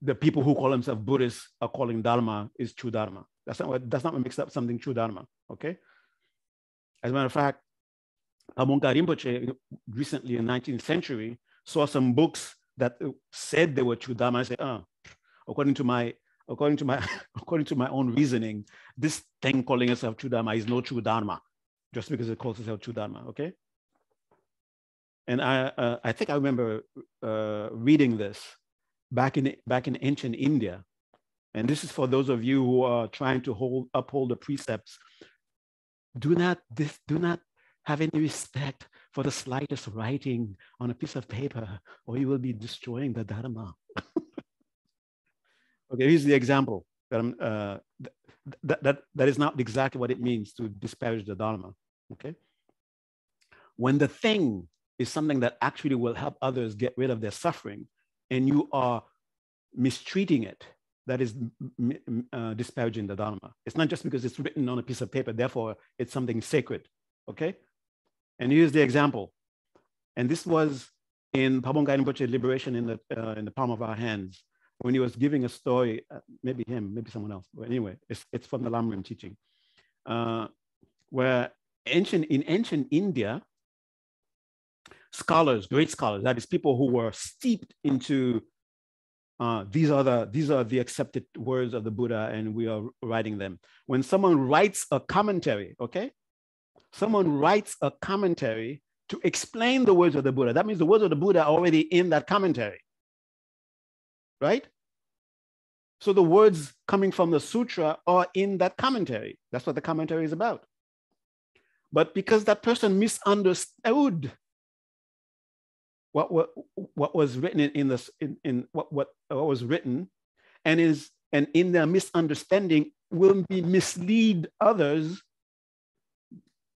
the people who call themselves Buddhists are calling Dharma is true Dharma. That's not what, that's not what makes up something true Dharma, okay? As a matter of fact, Pabongka Rinpoche recently in the 19th century saw some books that said they were true Dharma. I said, oh, according to my according to my according to my own reasoning, this thing calling itself true Dharma is no true Dharma, just because it calls itself true Dharma. Okay. And I uh, I think I remember uh, reading this back in back in ancient India, and this is for those of you who are trying to hold uphold the precepts. Do not this do not have any respect for the slightest writing on a piece of paper, or you will be destroying the Dharma. okay, here's the example. That, uh, that, that, that is not exactly what it means to disparage the Dharma. Okay. When the thing is something that actually will help others get rid of their suffering, and you are mistreating it, that is uh, disparaging the Dharma. It's not just because it's written on a piece of paper, therefore it's something sacred. Okay. And here's the example. And this was in Pabongka Rinpoche Liberation in the, uh, in the Palm of Our Hands, when he was giving a story, uh, maybe him, maybe someone else, but anyway, it's, it's from the Lamrim teaching, uh, where ancient, in ancient India, scholars, great scholars, that is people who were steeped into uh, these are the these are the accepted words of the Buddha, and we are writing them. When someone writes a commentary, okay, someone writes a commentary to explain the words of the Buddha. That means the words of the Buddha are already in that commentary, right? So the words coming from the sutra are in that commentary. That's what the commentary is about. But because that person misunderstood what, what, what was written in, this in, in what, what, what was written and is and in their misunderstanding will be mislead others.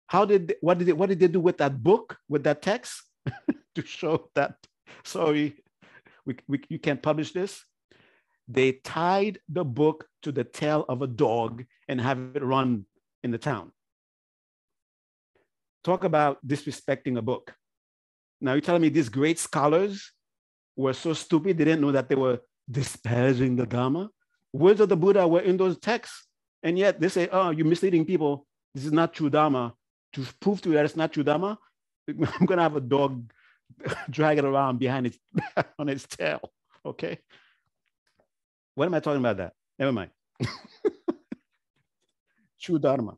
How did they, what did they, what did they do with that book with that text? To show that sorry we, we, you can't publish this. They tied the book to the tail of a dog and have it run in the town. Talk about disrespecting a book now you're telling me these great scholars were so stupid they didn't know that they were disparaging the dharma words of the buddha were in those texts and yet they say oh you're misleading people this is not true dharma to prove to you that it's not true Dharma, I'm gonna have a dog drag it around behind its on its tail. Okay. What am I talking about that? Never mind. true Dharma.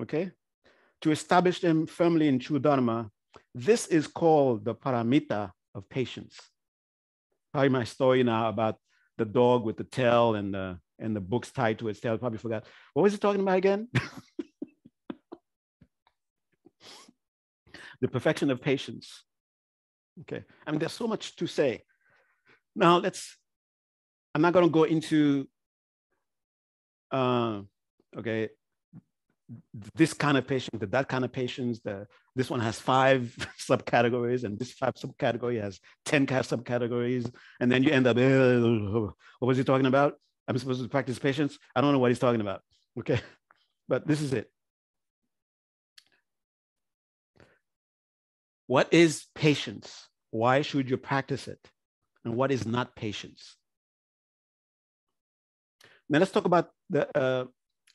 Okay. To establish them firmly in true Dharma, this is called the paramita of patience. Probably my story now about the dog with the tail and the and the books tied to its tail. Probably forgot. What was he talking about again? the perfection of patience. Okay, I mean, there's so much to say. Now let's, I'm not gonna go into, uh, okay, this kind of patient, the, that kind of patients, the, this one has five subcategories and this five subcategory has 10 subcategories. And then you end up, what was he talking about? I'm supposed to practice patience. I don't know what he's talking about. Okay, but this is it. What is patience? Why should you practice it? And what is not patience? Now let's talk about the, uh,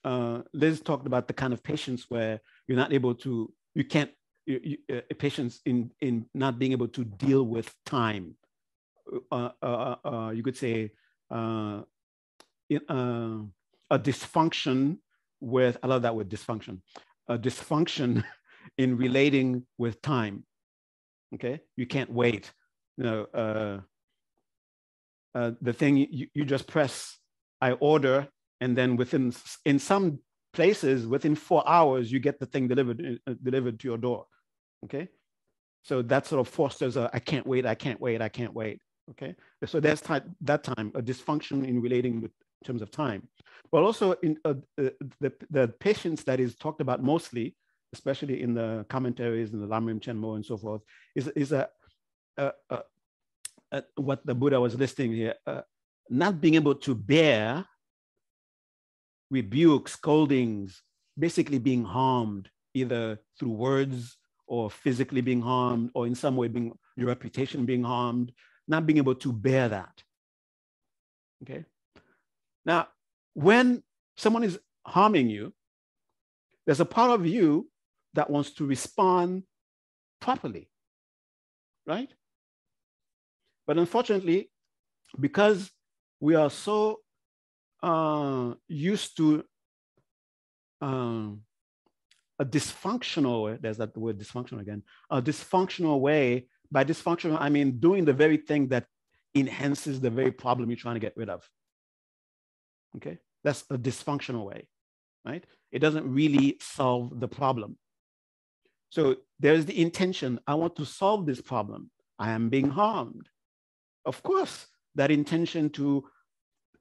uh, Liz talked about the kind of patients where you're not able to, you can't, you, you, uh, patience in, in not being able to deal with time. Uh, uh, uh, you could say, a dysfunction with, I love that word dysfunction, a dysfunction in relating with time. Okay, you can't wait. You know, uh, uh, the thing you, you just press, I order, and then within in some places within four hours you get the thing delivered uh, delivered to your door. Okay, so that sort of fosters a I can't wait, I can't wait, I can't wait. Okay, so that's time, that time a dysfunction in relating with in terms of time, but also in uh, uh, the the patients that is talked about mostly, especially in the commentaries in the Lamrim Chenmo and so forth, is is a, a, a, a what the Buddha was listing here, uh, not being able to bear rebukes, scoldings, basically being harmed either through words or physically being harmed or in some way being your reputation being harmed, not being able to bear that. Okay. Now, when someone is harming you, there's a part of you that wants to respond properly, right? But unfortunately, because we are so uh, used to um, a dysfunctional there's that word dysfunctional again, a dysfunctional way. By dysfunctional, I mean doing the very thing that enhances the very problem you're trying to get rid of. Okay, that's a dysfunctional way, right? It doesn't really solve the problem. So there's the intention, I want to solve this problem. I am being harmed. Of course, that intention to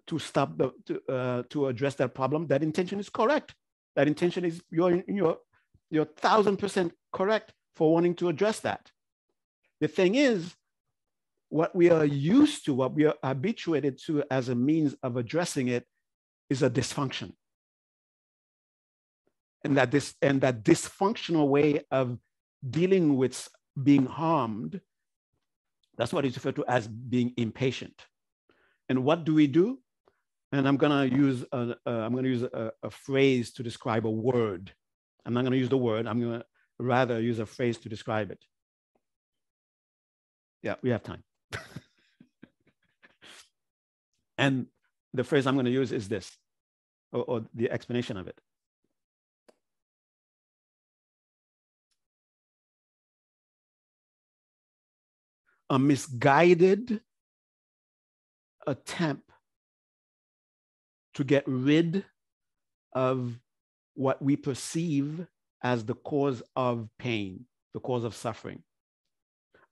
to stop the to, uh, to address that problem, that intention is correct. That intention is you're you're you're thousand percent correct for wanting to address that. The thing is, what we are used to, what we are habituated to as a means of addressing it is a dysfunction. And that this and that dysfunctional way of dealing with being harmed, that's what is referred to as being impatient. And what do we do? And I'm gonna use a, uh, I'm gonna use a, a phrase to describe a word. I'm not going to use the word. I'm going to rather use a phrase to describe it. Yeah, we have time. and the phrase I'm going to use is this, or, or the explanation of it. A misguided attempt to get rid of what we perceive as the cause of pain, the cause of suffering.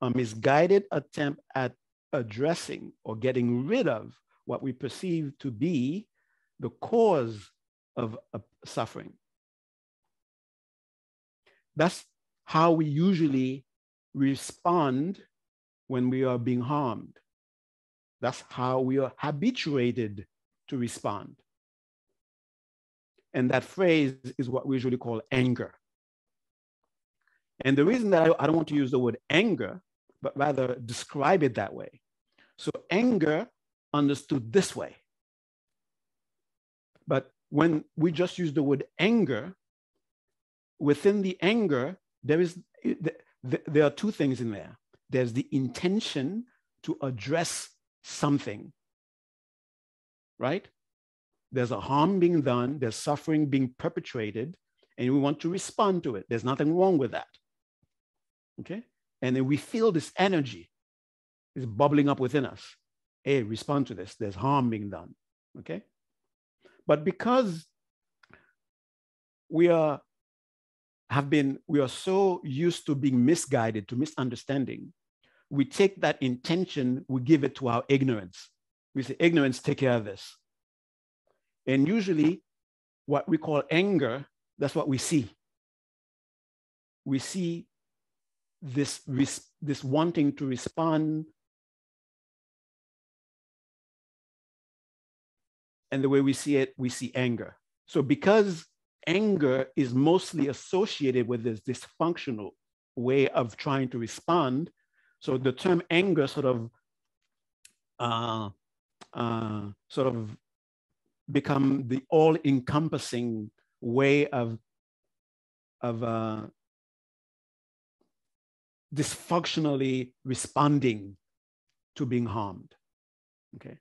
A misguided attempt at addressing or getting rid of what we perceive to be the cause of suffering. That's how we usually respond when we are being harmed. That's how we are habituated to respond. And that phrase is what we usually call anger. And the reason that I, I don't want to use the word anger, but rather describe it that way. So anger understood this way. But when we just use the word anger, within the anger, there is there are two things in there. There's the intention to address something, right? there's a harm being done, there's suffering being perpetrated, and we want to respond to it. There's nothing wrong with that. Okay? And then we feel this energy is bubbling up within us. Hey, respond to this. There's harm being done. Okay? But because we are have been we are so used to being misguided to misunderstanding we take that intention we give it to our ignorance we say ignorance take care of this and usually, what we call anger, that's what we see. We see this, this wanting to respond. And the way we see it, we see anger. So, because anger is mostly associated with this dysfunctional way of trying to respond, so the term anger sort of uh, uh, sort of become the all-encompassing way of, of uh, dysfunctionally responding to being harmed. Okay.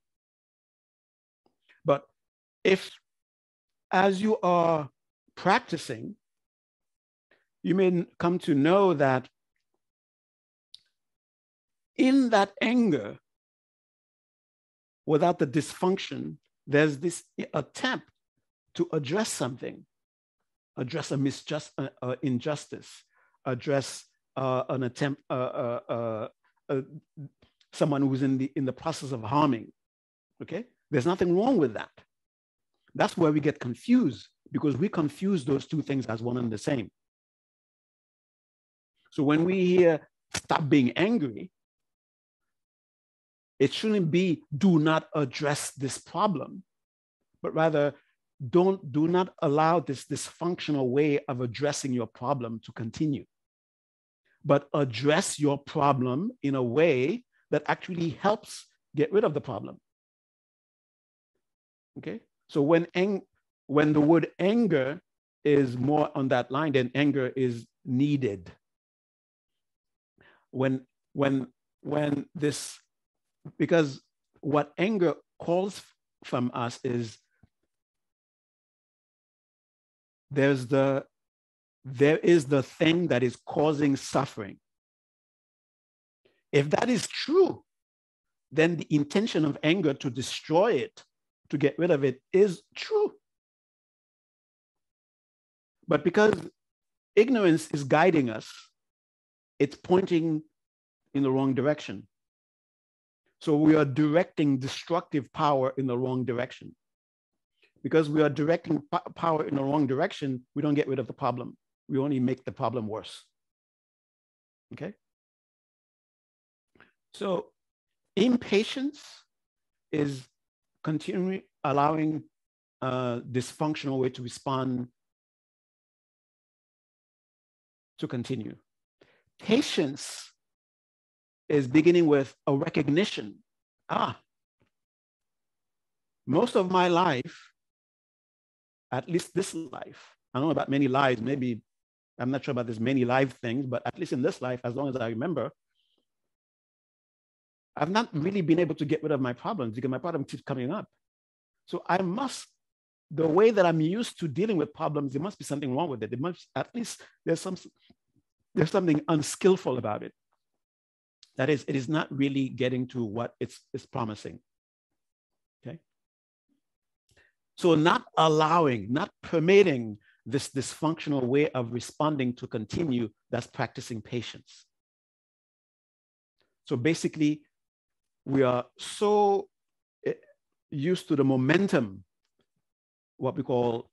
But if as you are practicing, you may come to know that in that anger, without the dysfunction, there's this attempt to address something, address a misjust, uh, uh, injustice, address uh, an attempt, uh, uh, uh, someone who's in the in the process of harming. Okay, there's nothing wrong with that. That's where we get confused because we confuse those two things as one and the same. So when we hear stop being angry, it shouldn't be do not address this problem, but rather don't do not allow this dysfunctional way of addressing your problem to continue. But address your problem in a way that actually helps get rid of the problem. Okay? So when ang- when the word anger is more on that line, then anger is needed. When when when this because what anger calls from us is there's the there is the thing that is causing suffering. If that is true then the intention of anger to destroy it to get rid of it is true. But because ignorance is guiding us it's pointing in the wrong direction so we are directing destructive power in the wrong direction. Because we are directing power in the wrong direction, we don't get rid of the problem. We only make the problem worse. Okay? So impatience is continuing allowing a dysfunctional way to respond to continue. Patience is beginning with a recognition. Ah, most of my life, at least this life, I don't know about many lives, maybe I'm not sure about this many life things, but at least in this life, as long as I remember, I've not really been able to get rid of my problems because my problem keeps coming up. So I must, the way that I'm used to dealing with problems, there must be something wrong with it. There must, at least there's some, there's something unskillful about it. That is, it is not really getting to what it's, it's promising. Okay. So not allowing, not permitting this dysfunctional way of responding to continue, that's practicing patience. So basically, we are so eh, used to the momentum, what we call,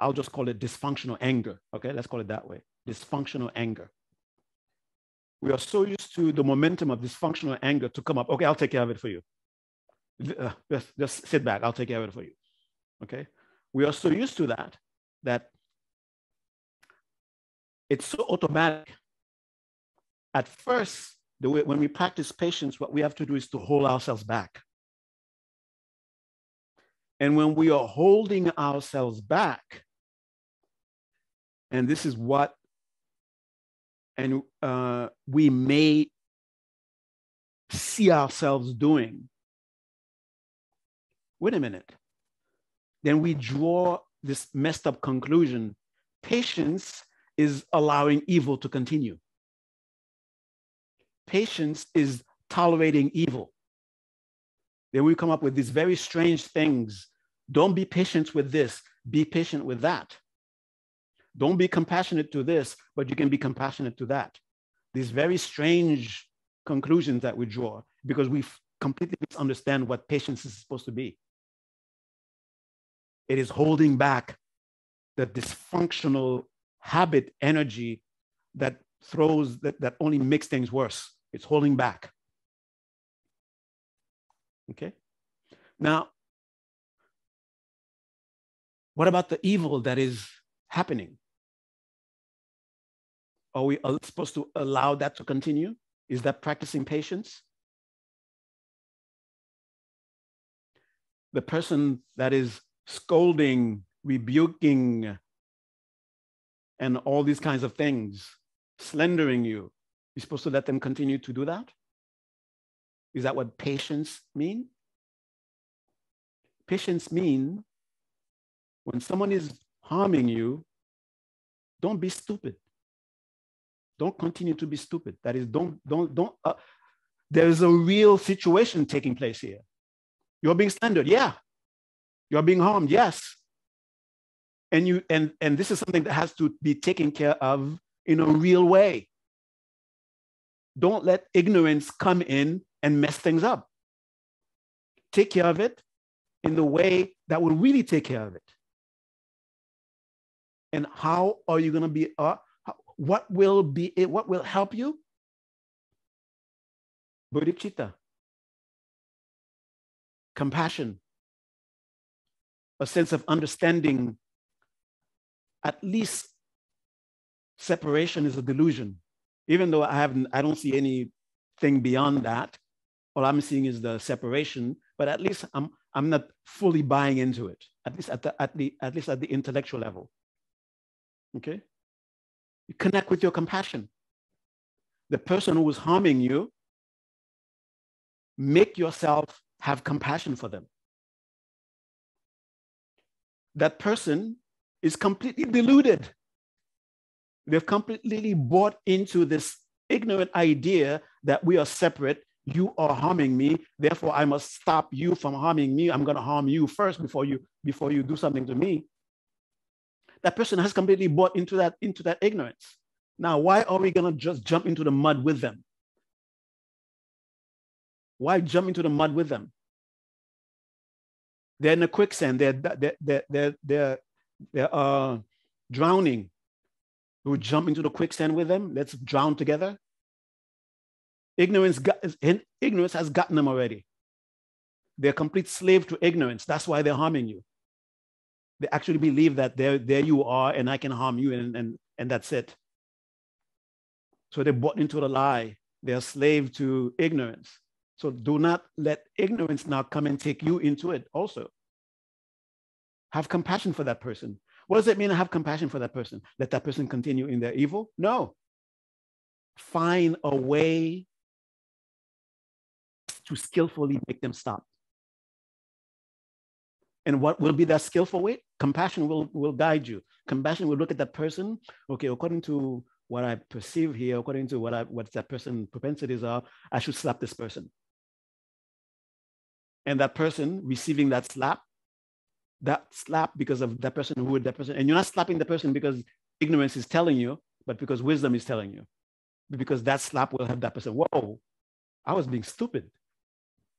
I'll just call it dysfunctional anger. Okay, let's call it that way dysfunctional anger we are so used to the momentum of dysfunctional anger to come up. Okay, I'll take care of it for you. Uh, just, just sit back. I'll take care of it for you. Okay. We are so used to that that it's so automatic. At first, the way, when we practice patience, what we have to do is to hold ourselves back. And when we are holding ourselves back, and this is what and uh, we may see ourselves doing. Wait a minute. Then we draw this messed up conclusion. Patience is allowing evil to continue. Patience is tolerating evil. Then we come up with these very strange things. Don't be patient with this, be patient with that. Don't be compassionate to this, but you can be compassionate to that. These very strange conclusions that we draw because we completely misunderstand what patience is supposed to be. It is holding back the dysfunctional habit energy that throws, that, that only makes things worse. It's holding back. Okay? Now, what about the evil that is happening? Are we supposed to allow that to continue? Is that practicing patience? The person that is scolding, rebuking, and all these kinds of things, slandering you, you're supposed to let them continue to do that? Is that what patience mean? Patience mean when someone is harming you, don't be stupid. Don't continue to be stupid. That is, don't, don't, don't. Uh, there's a real situation taking place here. You're being slandered, yeah. You're being harmed, yes. And you and and this is something that has to be taken care of in a real way. Don't let ignorance come in and mess things up. Take care of it in the way that will really take care of it. And how are you going to be? Uh, what will be? What will help you? Bodhicitta, compassion, a sense of understanding. At least separation is a delusion. Even though I haven't, I don't see anything beyond that. All I'm seeing is the separation, but at least I'm I'm not fully buying into it, at least at the at the at least at the intellectual level. Okay? You connect with your compassion. The person who is harming you, make yourself have compassion for them. That person is completely deluded. They've completely bought into this ignorant idea that we are separate. You are harming me, therefore I must stop you from harming me. I'm going to harm you first before you before you do something to me. That person has completely bought into that into that ignorance. Now, why are we going to just jump into the mud with them? Why jump into the mud with them? They're in a quicksand. They're they're they're they're, they're, they're uh, drowning. We jump into the quicksand with them. Let's drown together. Ignorance, got, ignorance has gotten them already. They're complete slave to ignorance. That's why they're harming you. They actually believe that there, there you are and I can harm you and, and, and that's it. So they're bought into the lie. They're slave to ignorance. So do not let ignorance now come and take you into it also. Have compassion for that person. What does it mean to have compassion for that person? Let that person continue in their evil? No. Find a way to skillfully make them stop. And what will be that skillful way? Compassion will, will guide you. Compassion will look at that person. Okay, according to what I perceive here, according to what I, what that person propensities are, I should slap this person. And that person receiving that slap, that slap because of that person who that person, and you're not slapping the person because ignorance is telling you, but because wisdom is telling you. Because that slap will have that person, whoa, I was being stupid.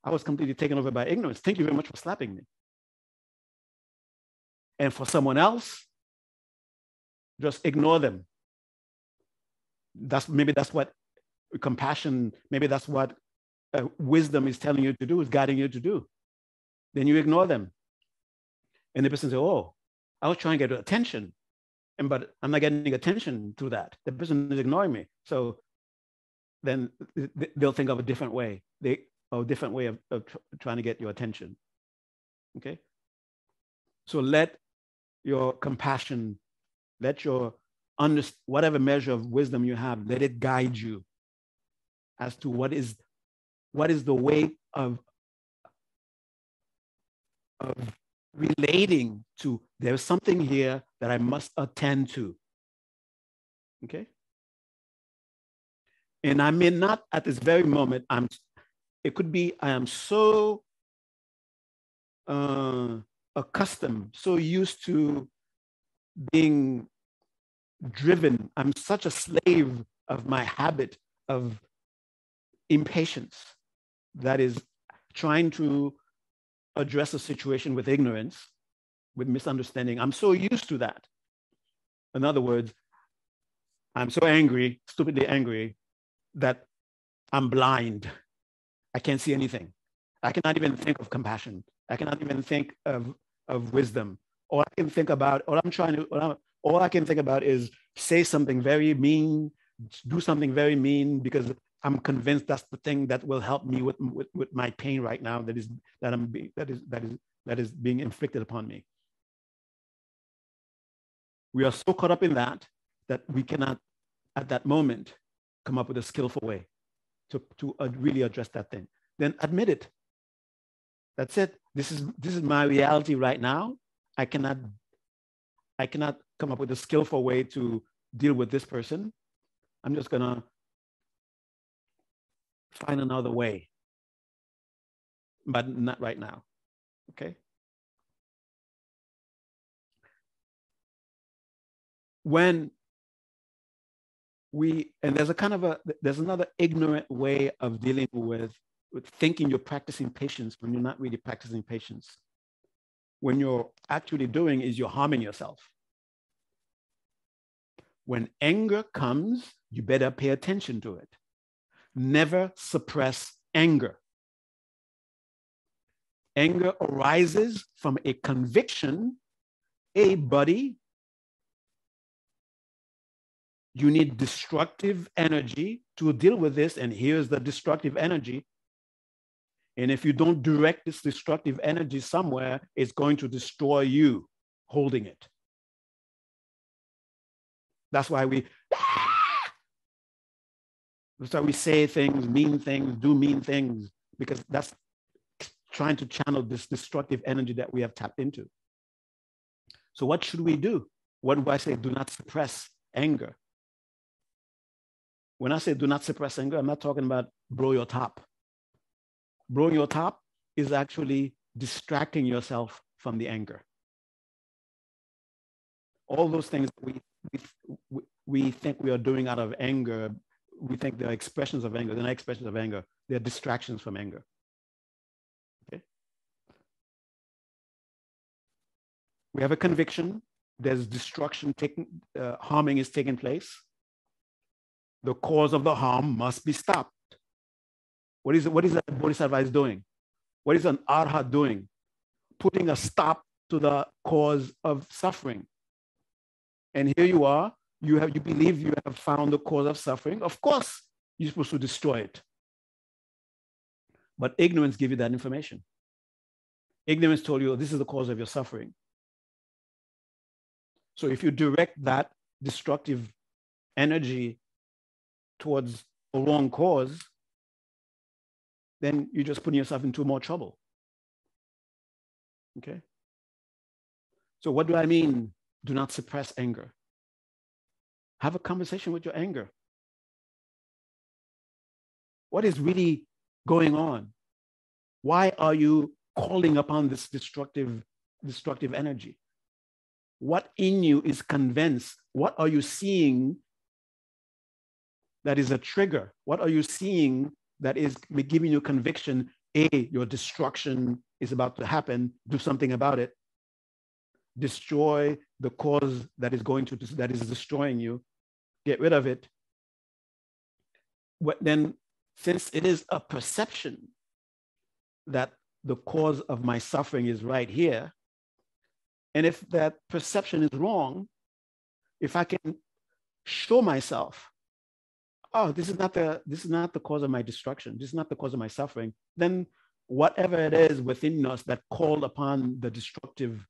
I was completely taken over by ignorance. Thank you very much for slapping me. And for someone else, just ignore them. That's maybe that's what compassion, maybe that's what uh, wisdom is telling you to do, is guiding you to do. Then you ignore them. And the person says, Oh, I was trying to get attention. And but I'm not getting attention to that. The person is ignoring me. So then they'll think of a different way. They a different way of, of trying to get your attention. Okay. So let your compassion, let your under, whatever measure of wisdom you have, let it guide you as to what is what is the way of of relating to there's something here that I must attend to. Okay? And I may not at this very moment, I'm it could be I am so uh, accustomed, so used to being driven. I'm such a slave of my habit of impatience that is trying to address a situation with ignorance, with misunderstanding. I'm so used to that. In other words, I'm so angry, stupidly angry, that I'm blind. I can't see anything. I cannot even think of compassion. I cannot even think of, of wisdom. All I can think about, all I'm trying to, all, all I can think about is say something very mean, do something very mean because I'm convinced that's the thing that will help me with, with, with my pain right now that is that I'm being, that is that is that is being inflicted upon me. We are so caught up in that that we cannot at that moment come up with a skillful way to, to uh, really address that thing. Then admit it. That's it. This is this is my reality right now. I cannot I cannot come up with a skillful way to deal with this person. I'm just gonna find another way, but not right now. Okay. When we and there's a kind of a there's another ignorant way of dealing with, thinking you're practicing patience when you're not really practicing patience when you're actually doing is you're harming yourself when anger comes you better pay attention to it never suppress anger anger arises from a conviction a buddy you need destructive energy to deal with this. And here's the destructive energy. And if you don't direct this destructive energy somewhere, it's going to destroy you holding it. That's why we that's why we say things, mean things, do mean things, because that's trying to channel this destructive energy that we have tapped into. So what should we do? What do I say? Do not suppress anger. When I say do not suppress anger, I'm not talking about blow your top. Blowing your top is actually distracting yourself from the anger. All those things we, we, we think we are doing out of anger, we think they're expressions of anger. They're not expressions of anger. They're distractions from anger. Okay. We have a conviction. There's destruction taking, uh, harming is taking place the cause of the harm must be stopped. What is, what is that Bodhisattva is doing? What is an arhat doing? Putting a stop to the cause of suffering. And here you are, you have you believe you have found the cause of suffering. Of course, you're supposed to destroy it. But ignorance give you that information. Ignorance told you this is the cause of your suffering. So if you direct that destructive energy towards a wrong cause, then you're just putting yourself into more trouble. Okay? So, what do I mean? Do not suppress anger. Have a conversation with your anger. What is really going on? Why are you calling upon this destructive, destructive energy? What in you is convinced? What are you seeing that is a trigger? What are you seeing that is giving you conviction? A, your destruction is about to happen. Do something about it. Destroy the cause that is going to that is destroying you. Get rid of it. What, then, since it is a perception that the cause of my suffering is right here, and if that perception is wrong, if I can show myself oh, this is not the this is not the cause of my destruction. This is not the cause of my suffering. Then whatever it is within us that called upon the destructive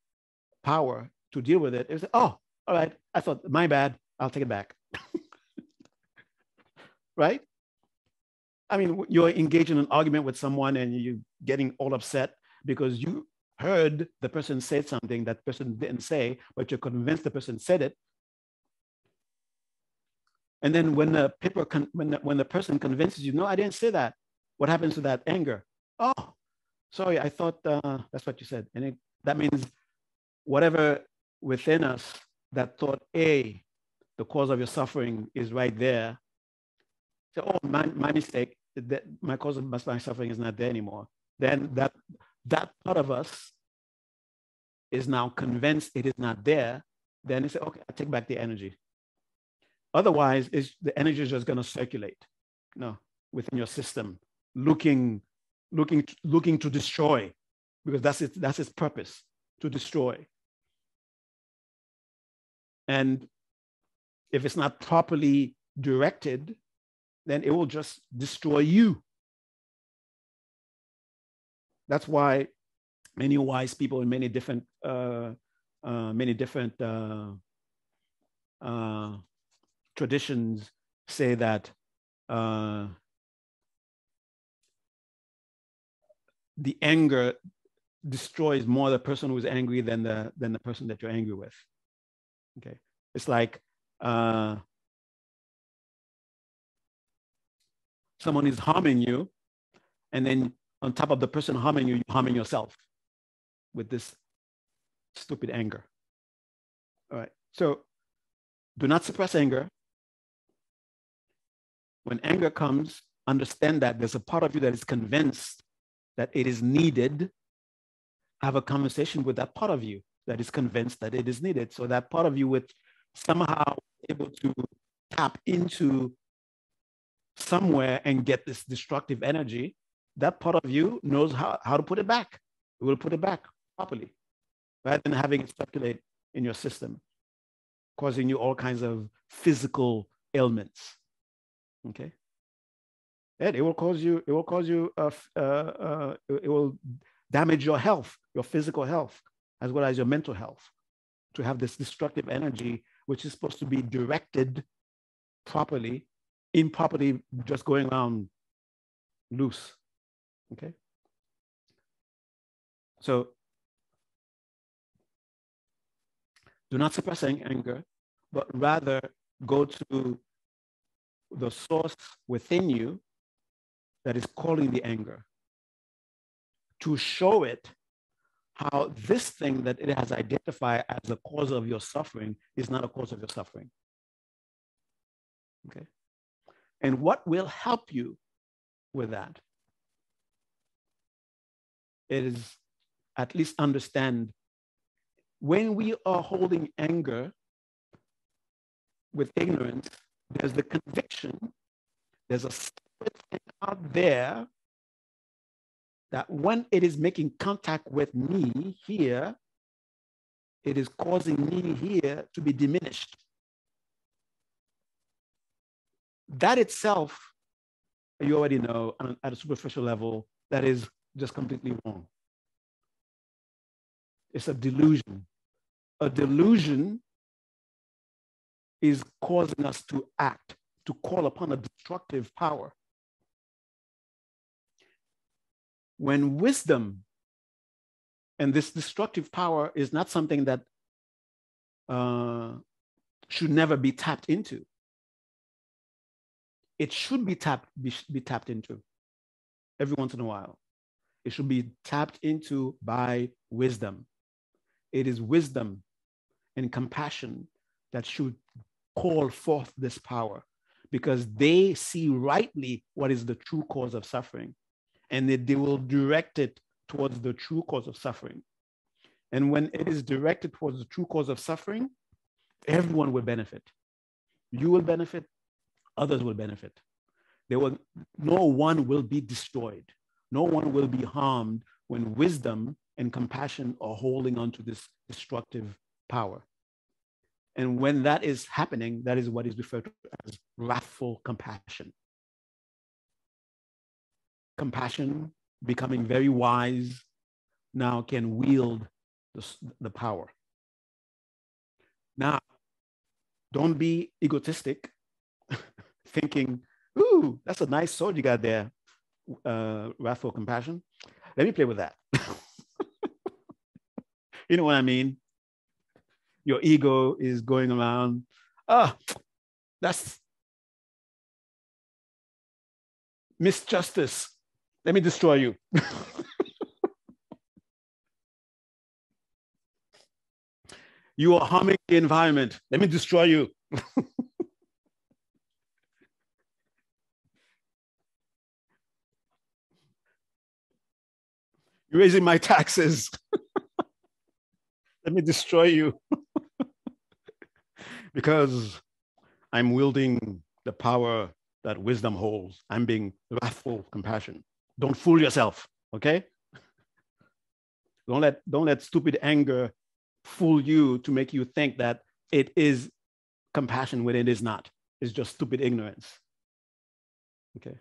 power to deal with it, it it's oh, all right. I thought my bad. I'll take it back. right? I mean, you're engaged in an argument with someone and you're getting all upset because you heard the person say something that person didn't say, but you're convinced the person said it. And then when the paper, con- when, the, when the person convinces you, no, I didn't say that. What happens to that anger? Oh, sorry, I thought uh, that's what you said. And it, that means whatever within us that thought, A, the cause of your suffering is right there. So, oh, my, my mistake, that my cause of my suffering is not there anymore. Then that, that part of us is now convinced it is not there. Then it's okay, I take back the energy. Otherwise, is the energy is just going to circulate, you know, within your system, looking, looking, looking to destroy, because that's its that's its purpose to destroy. And if it's not properly directed, then it will just destroy you. That's why many wise people in many different uh, uh, many different uh, uh traditions say that uh, the anger destroys more the person who's angry than the than the person that you're angry with. Okay. It's like uh, someone is harming you, and then on top of the person harming you, you're harming yourself with this stupid anger. All right. So do not suppress anger. When anger comes, understand that there's a part of you that is convinced that it is needed. Have a conversation with that part of you that is convinced that it is needed. So that part of you with somehow able to tap into somewhere and get this destructive energy, that part of you knows how, how to put it back. It will put it back properly rather than having it circulate in your system, causing you all kinds of physical ailments. Okay. And it will cause you, it will cause you, uh, uh, uh, it will damage your health, your physical health, as well as your mental health, to have this destructive energy, which is supposed to be directed properly, improperly just going around loose. Okay. So do not suppress anger, but rather go to the source within you that is calling the anger to show it how this thing that it has identified as the cause of your suffering is not a cause of your suffering. Okay? And what will help you with that is at least understand when we are holding anger with ignorance, there's the conviction, there's a spirit out there that when it is making contact with me here, it is causing me here to be diminished. That itself, you already know at a superficial level, that is just completely wrong. It's a delusion. A delusion is causing us to act, to call upon a destructive power. When wisdom and this destructive power is not something that uh, should never be tapped into. It should be tapped, be, be tapped into every once in a while. It should be tapped into by wisdom. It is wisdom and compassion that should call forth this power because they see rightly what is the true cause of suffering and they, they will direct it towards the true cause of suffering. And when it is directed towards the true cause of suffering, everyone will benefit. You will benefit, others will benefit. There will, no one will be destroyed. No one will be harmed when wisdom and compassion are holding on to this destructive power. And when that is happening, that is what is referred to as wrathful compassion. Compassion, becoming very wise, now can wield the, the power. Now, don't be egotistic, thinking, ooh, that's a nice sword you got there, uh, wrathful compassion. Let me play with that. you know what I mean? Your ego is going around. Ah, that's misjustice. Let me destroy you. you are harming the environment. Let me destroy you. You're raising my taxes. Let me destroy you because I'm wielding the power that wisdom holds. I'm being wrathful, compassion. Don't fool yourself, okay? Don't let, don't let stupid anger fool you to make you think that it is compassion when it is not. It's just stupid ignorance. Okay.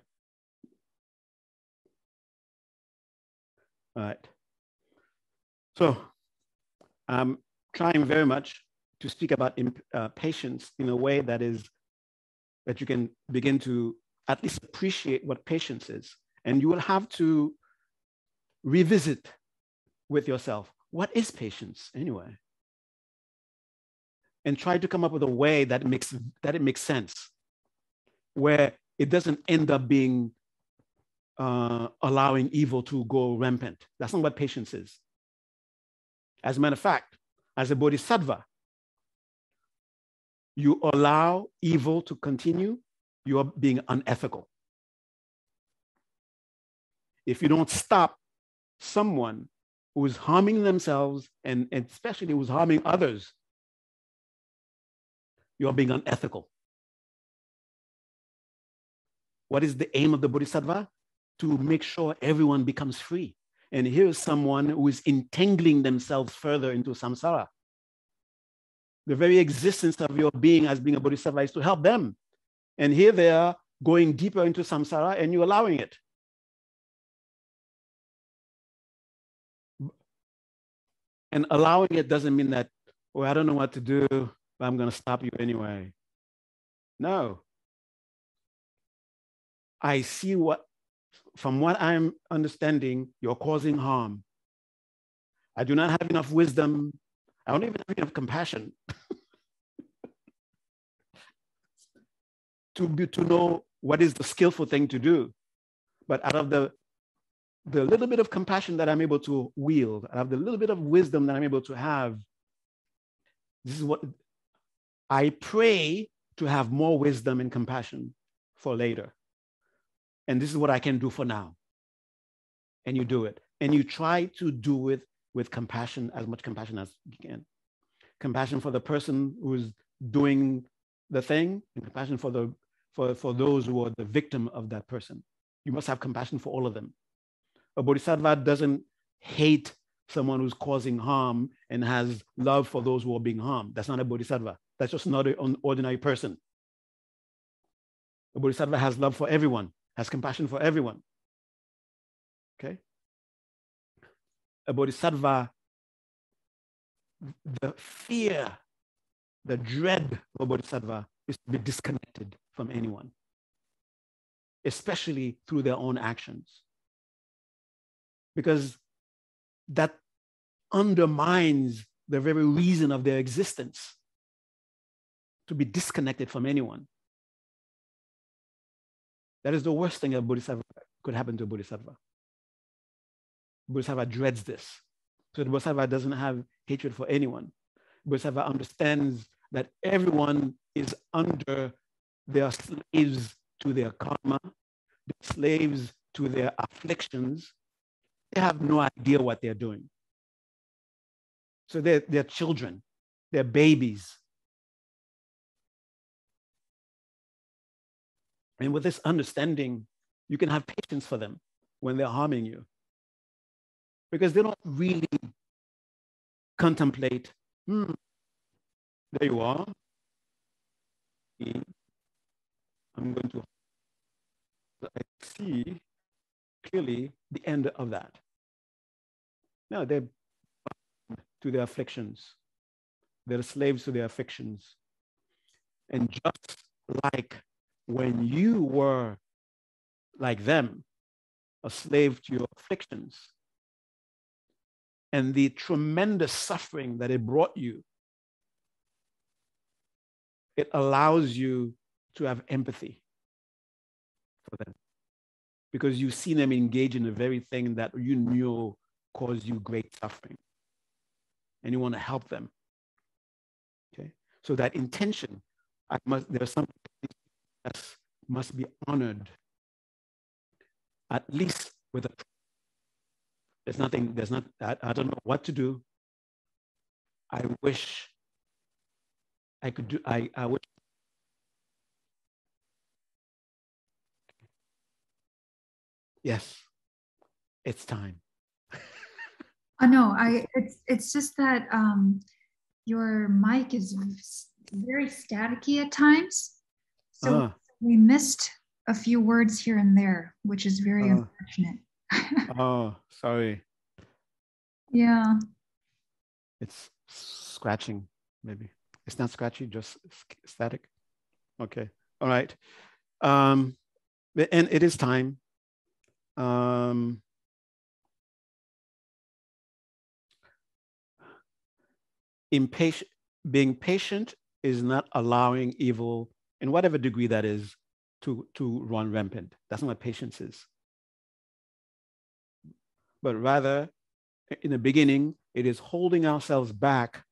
All right. So I'm trying very much to speak about uh, patience in a way that is that you can begin to at least appreciate what patience is. And you will have to revisit with yourself what is patience anyway? and try to come up with a way that makes that it makes sense, where it doesn't end up being uh, allowing evil to go rampant. That's not what patience is. As a matter of fact, as a bodhisattva, you allow evil to continue, you are being unethical. If you don't stop someone who is harming themselves and, and especially who's harming others, you're being unethical. What is the aim of the Bodhisattva? To make sure everyone becomes free. And here's someone who is entangling themselves further into samsara. The very existence of your being as being a bodhisattva is to help them. And here they are going deeper into samsara and you're allowing it. And allowing it doesn't mean that, well, I don't know what to do, but I'm going to stop you anyway. No. I see what, from what I'm understanding, you're causing harm. I do not have enough wisdom. I don't even have enough compassion to, be, to know what is the skillful thing to do. But out of the the little bit of compassion that I'm able to wield, out of the little bit of wisdom that I'm able to have. This is what I pray to have more wisdom and compassion for later. And this is what I can do for now. And you do it. And you try to do it with compassion, as much compassion as you can. Compassion for the person who's doing the thing, and compassion for the for, for those who are the victim of that person. You must have compassion for all of them a bodhisattva doesn't hate someone who's causing harm and has love for those who are being harmed. That's not a bodhisattva. That's just not an ordinary person. A bodhisattva has love for everyone, has compassion for everyone. Okay? A bodhisattva, the fear, the dread of a bodhisattva is to be disconnected from anyone, especially through their own actions because that undermines the very reason of their existence to be disconnected from anyone. That is the worst thing a bodhisattva could happen to a bodhisattva. Bodhisattva dreads this. So the doesn't have hatred for anyone. Bodhisattva understands that everyone is under their slaves to their karma, slaves to their afflictions, they have no idea what they're doing. So they're, they're children, they're babies. And with this understanding, you can have patience for them when they're harming you. Because they don't really contemplate, hmm, there you are. I'm going to I see clearly the end of that. No, they're to their afflictions. They're slaves to their afflictions. And just like when you were like them, a slave to your afflictions, and the tremendous suffering that it brought you, it allows you to have empathy for them because you've seen them engage in the very thing that you knew caused you great suffering. And you want to help them. Okay? So that intention, I must, there's something that must be honored, at least with a there's nothing, there's not, I, I don't know what to do. I wish I could do, I, I wish Yes, it's time. I know. I it's it's just that um, your mic is very staticky at times, so uh, we missed a few words here and there, which is very uh, unfortunate. Oh, sorry. Yeah. It's scratching, maybe. It's not scratchy, just static. Okay. All right. Um, and it is time um, impatient, being patient is not allowing evil, in whatever degree that is, to, to run rampant. That's not what patience is. But rather, in the beginning, it is holding ourselves back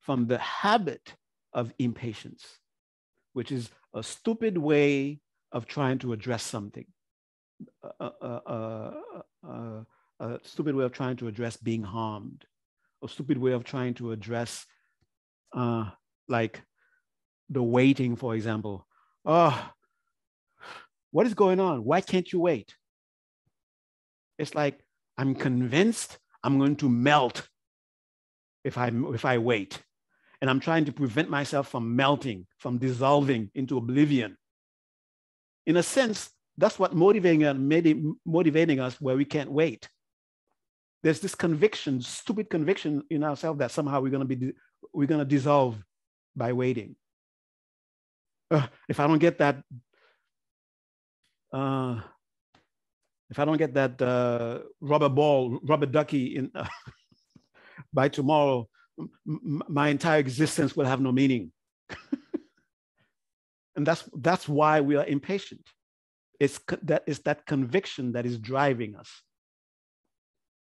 from the habit of impatience, which is a stupid way of trying to address something, a, a, a, a, stupid way of trying to address being harmed, a stupid way of trying to address, uh, like the waiting, for example. Oh, what is going on? Why can't you wait? It's like, I'm convinced I'm going to melt if I, if I wait. And I'm trying to prevent myself from melting, from dissolving into oblivion. In a sense, that's what motivating, motivating us where we can't wait. There's this conviction, stupid conviction in ourselves that somehow we're going to be, we're going to dissolve by waiting. Uh, if I don't get that, uh, if I don't get that uh, rubber ball, rubber ducky in uh, by tomorrow, my entire existence will have no meaning. and that's that's why we are impatient. It's that is that conviction that is driving us.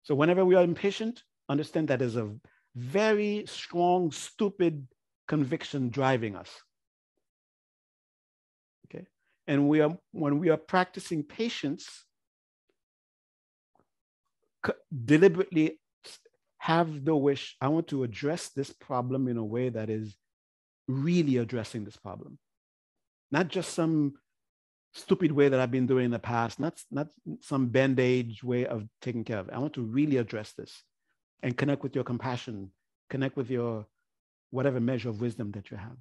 So whenever we are impatient, understand that there's a very strong, stupid conviction driving us. Okay. And we are when we are practicing patience, deliberately have the wish, I want to address this problem in a way that is really addressing this problem. Not just some stupid way that I've been doing in the past, not, not some band-aid way of taking care of it. I want to really address this and connect with your compassion, connect with your whatever measure of wisdom that you have.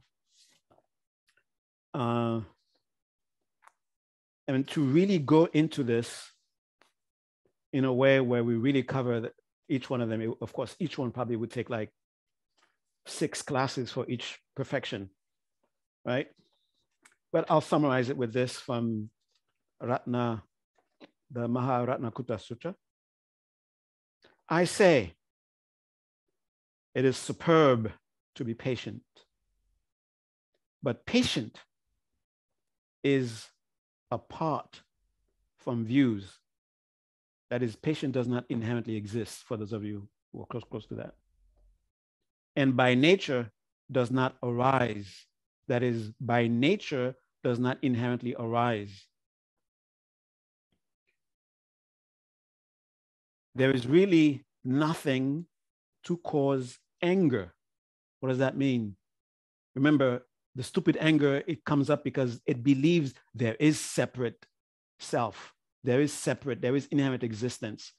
Uh, and to really go into this in a way where we really cover each one of them. Of course, each one probably would take like six classes for each perfection, right? But I'll summarize it with this from Ratna, the Maharatnakuta Sutra. I say, it is superb to be patient, but patient is apart from views that is, patient does not inherently exist for those of you who are close, close to that. And by nature does not arise. That is, by nature does not inherently arise. There is really nothing to cause anger. What does that mean? Remember, the stupid anger, it comes up because it believes there is separate self there is separate, there is inherent existence.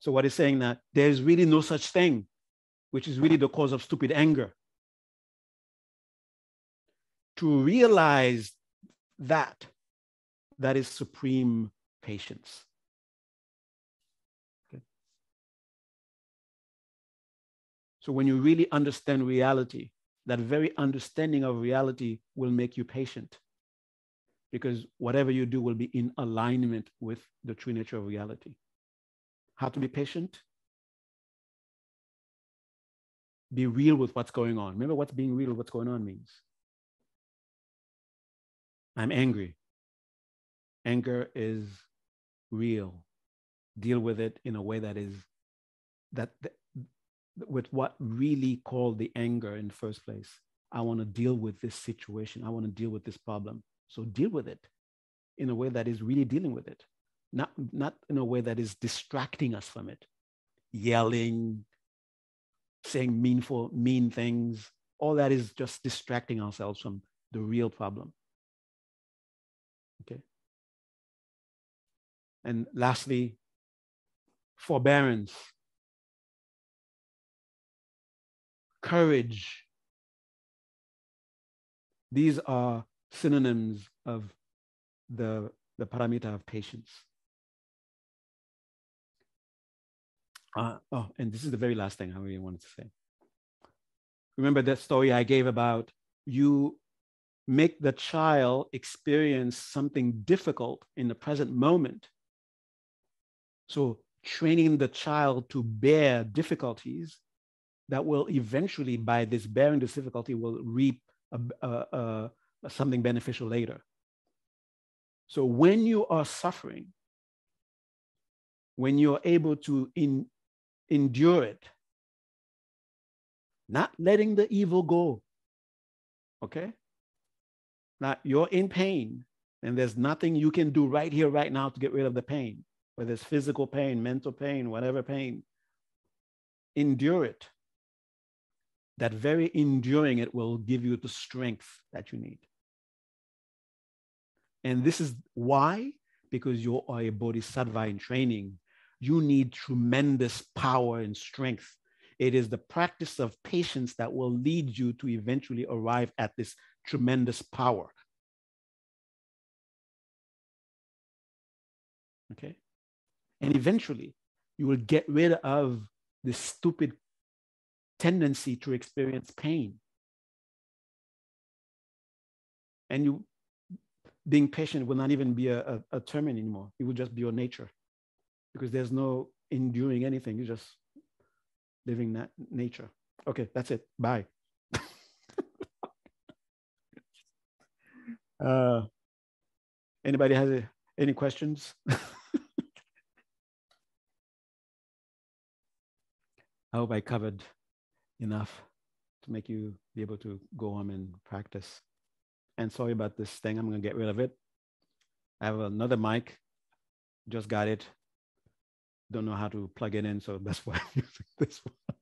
So what is saying that there is really no such thing, which is really the cause of stupid anger. To realize that, that is supreme patience. Okay. So when you really understand reality, that very understanding of reality will make you patient because whatever you do will be in alignment with the true nature of reality. How to be patient? Be real with what's going on. Remember what's being real what's going on means. I'm angry. Anger is real. Deal with it in a way that is that, that with what really called the anger in the first place. I want to deal with this situation. I want to deal with this problem. So deal with it in a way that is really dealing with it, not, not in a way that is distracting us from it, yelling, saying meanful, mean things. All that is just distracting ourselves from the real problem. Okay. And lastly, forbearance, courage. These are synonyms of the, the paramita of patience. Uh, oh, and this is the very last thing I really wanted to say. Remember that story I gave about you make the child experience something difficult in the present moment. So training the child to bear difficulties that will eventually, by this bearing this difficulty, will reap a, a, a, something beneficial later. So when you are suffering, when you're able to in, endure it, not letting the evil go, okay? Now you're in pain, and there's nothing you can do right here, right now to get rid of the pain, whether it's physical pain, mental pain, whatever pain. Endure it. That very enduring it will give you the strength that you need. And this is why, because you are a bodhisattva in training, you need tremendous power and strength. It is the practice of patience that will lead you to eventually arrive at this tremendous power. Okay? And eventually, you will get rid of the stupid tendency to experience pain. And you being patient will not even be a, a, a term anymore. It will just be your nature because there's no enduring anything. You're just living that nature. Okay, that's it. Bye. uh, anybody has a, any questions? I hope I covered enough to make you be able to go home and practice. And sorry about this thing. I'm going to get rid of it. I have another mic. Just got it. Don't know how to plug it in, so that's why I'm using this one.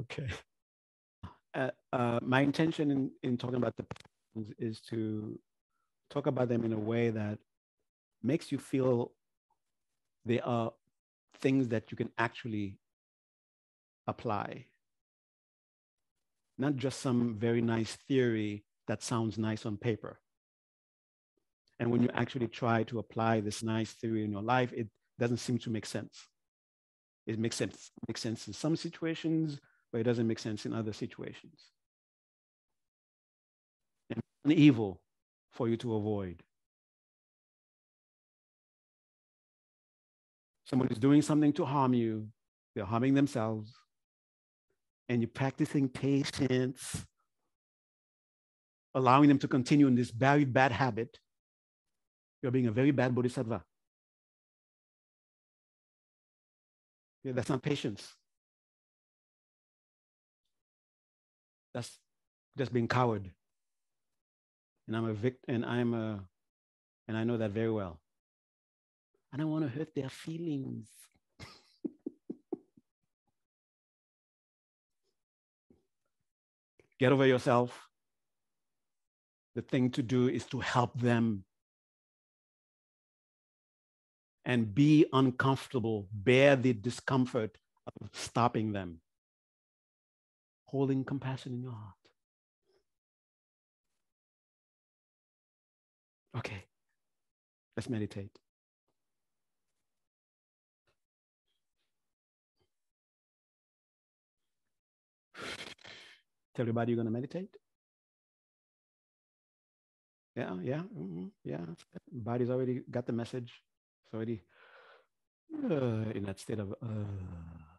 okay. Uh, uh, my intention in, in talking about the is to talk about them in a way that makes you feel they are things that you can actually apply not just some very nice theory that sounds nice on paper. And when you actually try to apply this nice theory in your life, it doesn't seem to make sense. It makes sense, makes sense in some situations, but it doesn't make sense in other situations. And an evil for you to avoid. Someone is doing something to harm you, they're harming themselves, and you're practicing patience, allowing them to continue in this very bad habit, you're being a very bad bodhisattva. Yeah, that's not patience. That's just being coward. And I'm a victim, and I'm a, and I know that very well. I don't want to hurt their feelings. Get over yourself. The thing to do is to help them and be uncomfortable, bear the discomfort of stopping them, holding compassion in your heart. Okay, let's meditate. Tell everybody you're going to meditate. Yeah, yeah, mm-hmm, yeah. Body's already got the message. It's already uh, in that state of. Uh.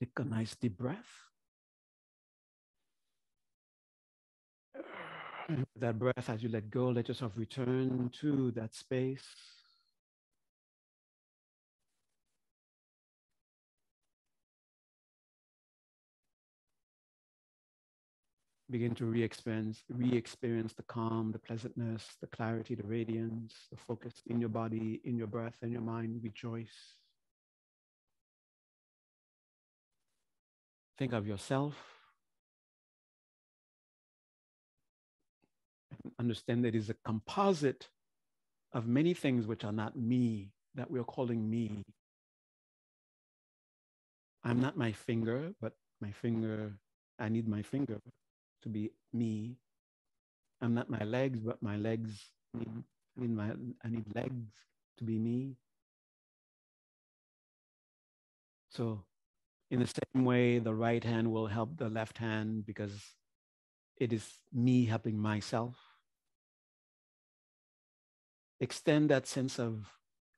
Take a nice deep breath. that breath, as you let go, let yourself return to that space. Begin to re-experience, re-experience the calm, the pleasantness, the clarity, the radiance, the focus in your body, in your breath, and your mind. Rejoice. Think of yourself. Understand that it is a composite of many things which are not me that we're calling me. I'm not my finger, but my finger, I need my finger to be me. I'm not my legs, but my legs need, I need my I need legs to be me. So in the same way, the right hand will help the left hand because it is me helping myself. Extend that sense of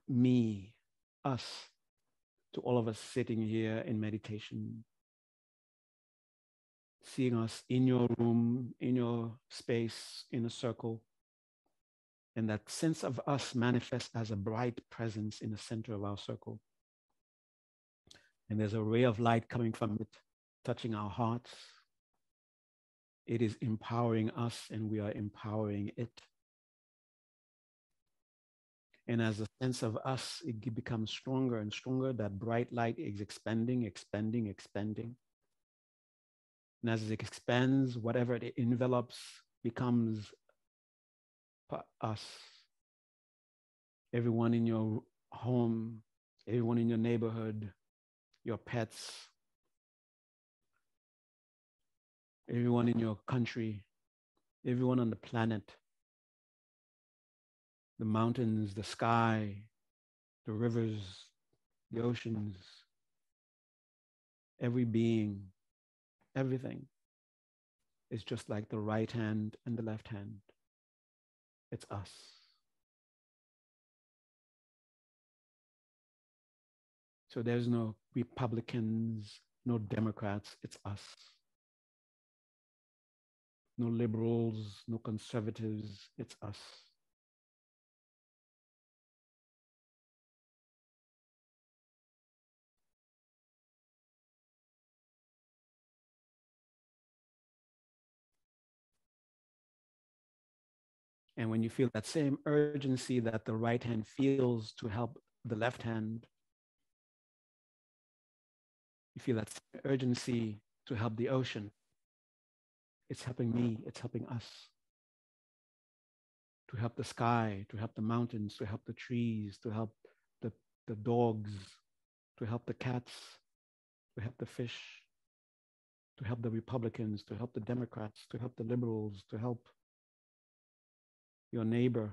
me, us, to all of us sitting here in meditation. Seeing us in your room, in your space, in a circle. And that sense of us manifests as a bright presence in the center of our circle. And there's a ray of light coming from it, touching our hearts. It is empowering us, and we are empowering it. And as the sense of us, it becomes stronger and stronger. That bright light is expanding, expanding, expanding. And as it expands, whatever it envelops becomes us. Everyone in your home, everyone in your neighborhood, your pets, everyone in your country, everyone on the planet, the mountains, the sky, the rivers, the oceans, every being, everything is just like the right hand and the left hand. It's us. So there's no Republicans, no Democrats, it's us. No liberals, no conservatives, it's us. And when you feel that same urgency that the right hand feels to help the left hand, you feel that urgency to help the ocean. It's helping me, it's helping us. To help the sky, to help the mountains, to help the trees, to help the, the dogs, to help the cats, to help the fish, to help the Republicans, to help the Democrats, to help the liberals, to help your neighbor,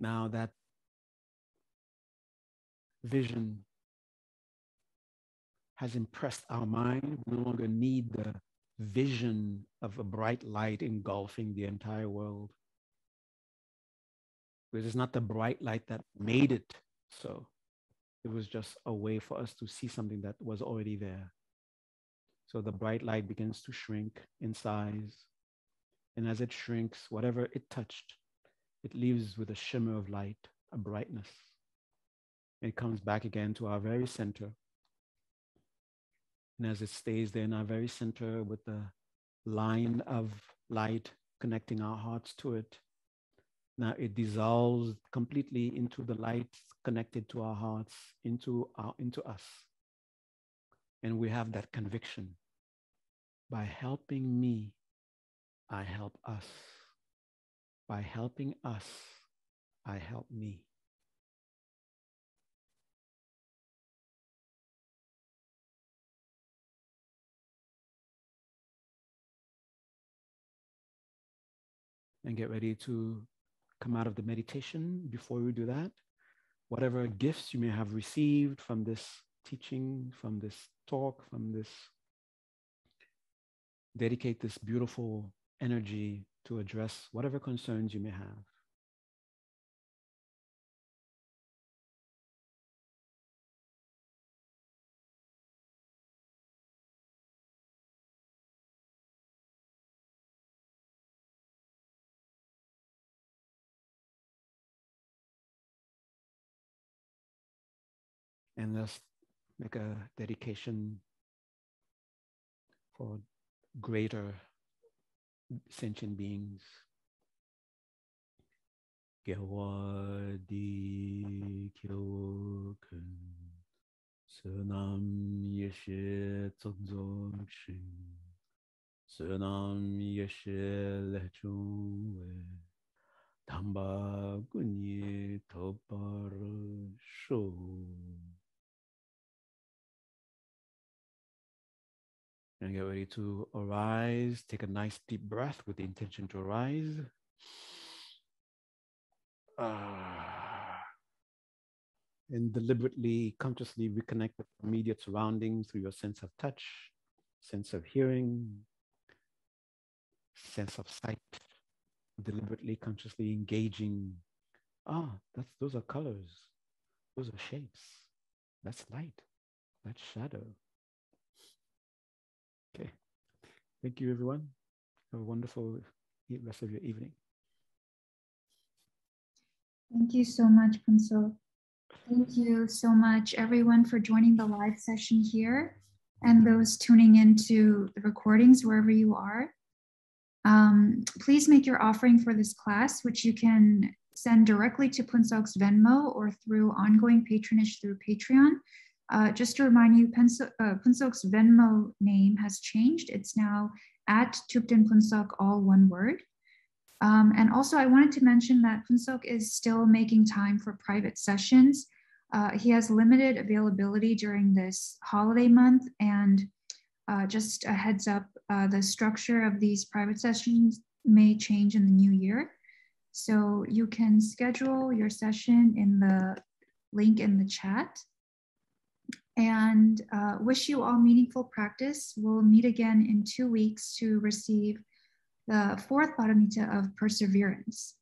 Now that vision has impressed our mind, we no longer need the vision of a bright light engulfing the entire world. Because it's not the bright light that made it so. It was just a way for us to see something that was already there. So the bright light begins to shrink in size. And as it shrinks, whatever it touched it leaves with a shimmer of light, a brightness. It comes back again to our very center. And as it stays there in our very center with the line of light connecting our hearts to it, now it dissolves completely into the light connected to our hearts, into, our, into us. And we have that conviction. By helping me, I help us. By helping us, I help me. And get ready to come out of the meditation. Before we do that, whatever gifts you may have received from this teaching, from this talk, from this, dedicate this beautiful energy to address whatever concerns you may have. And let's make a dedication for greater sentient beings. Gyawadi Kyoken Sunam Yeshe Tsodzom Shin Sunam Yeshel Chungwe Tamba Gunye Topar Sho. And get ready to arise. Take a nice deep breath with the intention to arise. Ah. And deliberately, consciously reconnect with immediate surroundings through your sense of touch, sense of hearing, sense of sight. Deliberately, consciously engaging. Ah, that's those are colors. Those are shapes. That's light. That's shadow. Okay. Thank you, everyone. Have a wonderful rest of your evening. Thank you so much, Phuntsok. Thank you so much, everyone, for joining the live session here and those tuning into the recordings wherever you are. Um, please make your offering for this class, which you can send directly to Phuntsok's Venmo or through ongoing patronage through Patreon. Uh, just to remind you, uh, Phuntsok's Venmo name has changed. It's now at Thupten Phuntsok, all one word. Um, and also, I wanted to mention that Phuntsok is still making time for private sessions. Uh, he has limited availability during this holiday month. And uh, just a heads up, uh, the structure of these private sessions may change in the new year. So you can schedule your session in the link in the chat. And uh, wish you all meaningful practice. We'll meet again in two weeks to receive the fourth paramita of perseverance.